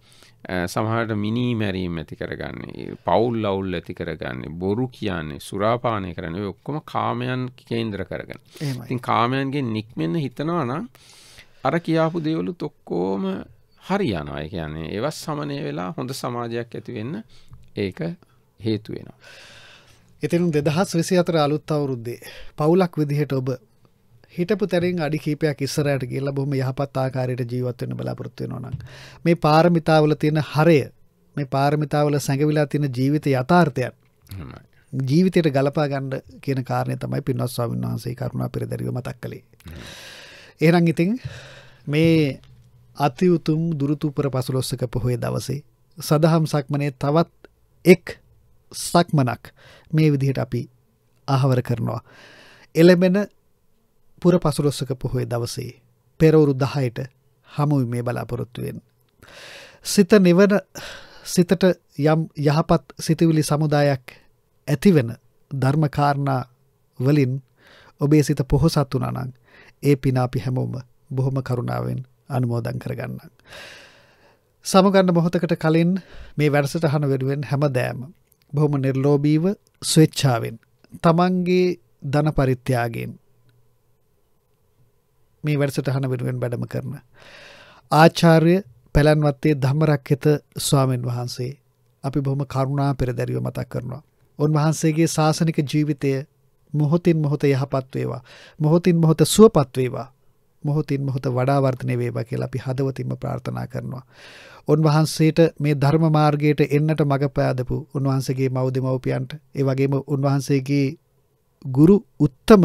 [SPEAKER 3] අ, සමහරට මිනී මැරීම් ඇති කරගන්නේ පවුල් අවුල් ඇති කරගන්නේ බොරු කියන්නේ සුරාපානය කරන්න ඔය ඔක්කොම කාමයන් කේන්ද්‍ර කරගන්න ඉතින් කාමයන්ගේ නික්මෙන්න හිතනවා නම් අර කියාපු දේවලුත් ඔක්කෝම හරි යනවා කියන්නේ ඒවත් සමනය වෙලා හොඳ සමාජයක් ඇති වෙන්න ඒක හේතු වෙනවා.
[SPEAKER 1] ඉතින් දෙදහස් විසි අතර අලුත් අවුරුද්දේ පවුලක් විදිහට ඔබ හිටපු තැරින් අඩි කීපයක් ඉස්සරයට කියලා බොහම යහපත් ආකාරයට ජීවත්වන්න බලාපොරත්තුව නොනම් මේ පාරමිතාවල තියෙන හරය මේ පාරමිතාවල සැඟවිලා තියෙන ජීවිත යථාර්ථයන්. ජීවිතයට ගලපා ගණ්ඩ කියන කාරණය තමයි පින්වත් ස්වාමන් වහන්සේ කරුණා පෙරදැරිව මතක් කළේ. ඒරං ඉතින් මේ අති උතුම් දුරුතුපර පසුලොස්සක පොහොය දවසේ සදහම් සක්මනේ තවත් එක් සක්මනක් මේ විදිහට අපි අහවර කරනවා. එළඹෙන පුර පසුරොස්සක පොහොය දවසේ පෙරවුරු දහයට හමුයි මේ බලාපොරොත්තුවෙන්. සිත නිවන සිතට යම් යහපත් සිතවිලි සමුදායක් ඇතිවෙන ධර්මකාරණා වලින් ඔබේ සිත පොහොසත් වනානං ඒ පිනාපි හැමෝම බොහොම කරුණාවෙන් අනුමෝදන් කරගන්න. සමගන්න මොහොතකට කලින් මේ වැඩසට හන වෙනුවෙන් හැම දෑම බොහොම නිර්ලෝබීව ස්වච්ඡාවෙන් තමන්ගේ ධන පරිත්‍යයාගෙන් මේ වැඩසට හන වෙනුවෙන් වැඩම කරන. ආචාර්ය පැළැන්වත්තේ ධම්මරක්්‍යත ස්වාමීන් වහන්සේ අපි බොහොම කරුණා පෙරදැරිව මතක් කරනවා. උන්වහන්සේගේ ශාසනික ජීවිතය මොහොතින් මොහොත යහපත් වේවා මොහොතින් මොහොත සුවපත් වේවා මොහොතින් මොහොත වඩාවර්තනය වේවා කියලා අපි හදවතින්ම ප්‍රාර්ථනා කරනවා. උන්වහන්සේට මේ ධර්ම මාර්ගයට එන්නට මඟ පෑදපු උන්වහන්සේගේ මෞදමවපියන්ට ඒ වගේම උන්වහන්සේගේ ගුරු උත්තම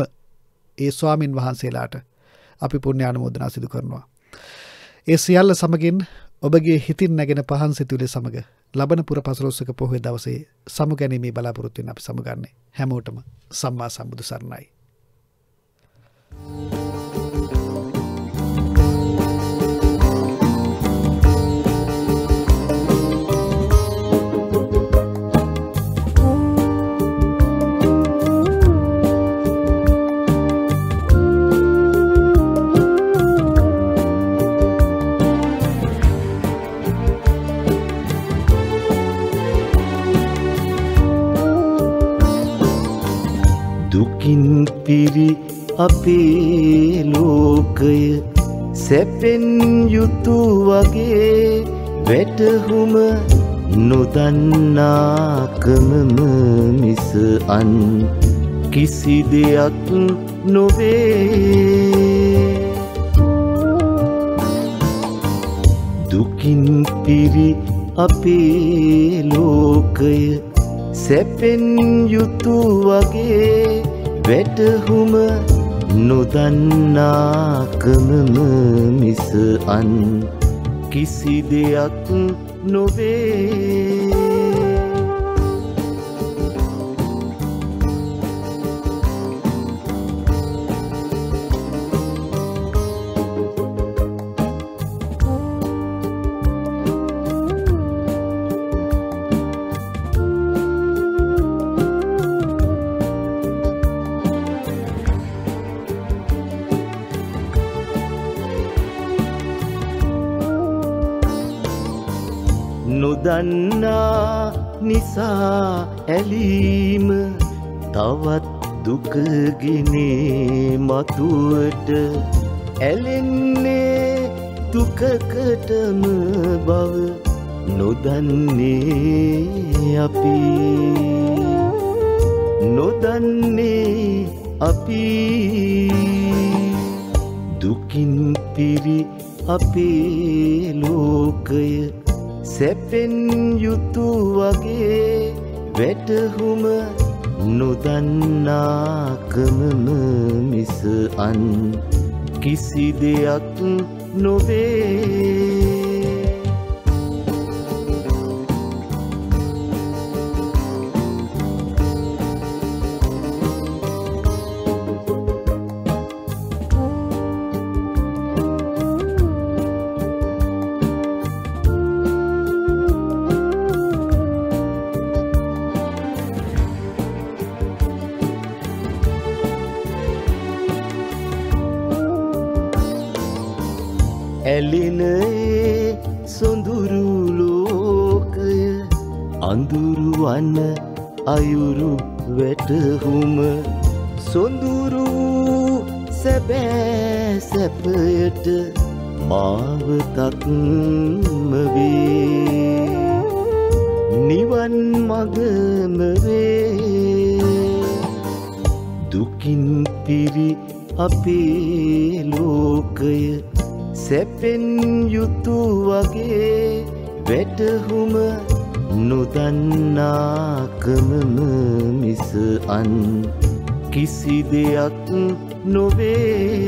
[SPEAKER 1] ඒ ස්වාමින් වහන්සේලාට අපි පුුණ්‍ය අනුමෝදනා සිදු කරනවා. ඒ සියල්ල සමගින් ඔබගේ හිතින් නැගෙන පහන් සිතුලේ සමඟ ලබන පුර පසරොස්සක පොහේ දවසේ සමු ගැනීමේ බලාපොරොත්තුවෙන් අපි සමගන්නේ හැමෝටම සම්මා සම්බුදු සරණයි.
[SPEAKER 5] පිරි අපේ ලෝකය සැපෙන් යුතු වගේ වැටහුම නොදන්නාකමම මිස අන් කිසි දෙයක් නොවේ. දුකින් පිරි අපේ ලෝකය සැපෙන් යුතු වගේ වැටහුම නොදන්නාකමම මිස අන් කිසි දෙයක් නොවේ. නිසා ඇලීම තවත් දුකගිනේ මතුවට. ඇලෙන්නේ දුකකටම බව නොදන්නේ අපි. නොදන්නේ අපි. දුකින් පිරි අපේ ලෝකය සැපෙන් යුතු වගේ වැටහුම නොදන්නාකමම මිස අන් කිසි දෙයක් නොවේ. වැටහුම සොඳුරු සැබෑ සැපයට මාවතක්ම වේ. නිවන් මගම වේ. දුකින් පිරි අපේ ලෝකය සැපෙන් යුතු වගේ වැටහුම නොදන්නාකමම මිස අන්. කිසි දෙයක් නොවේ.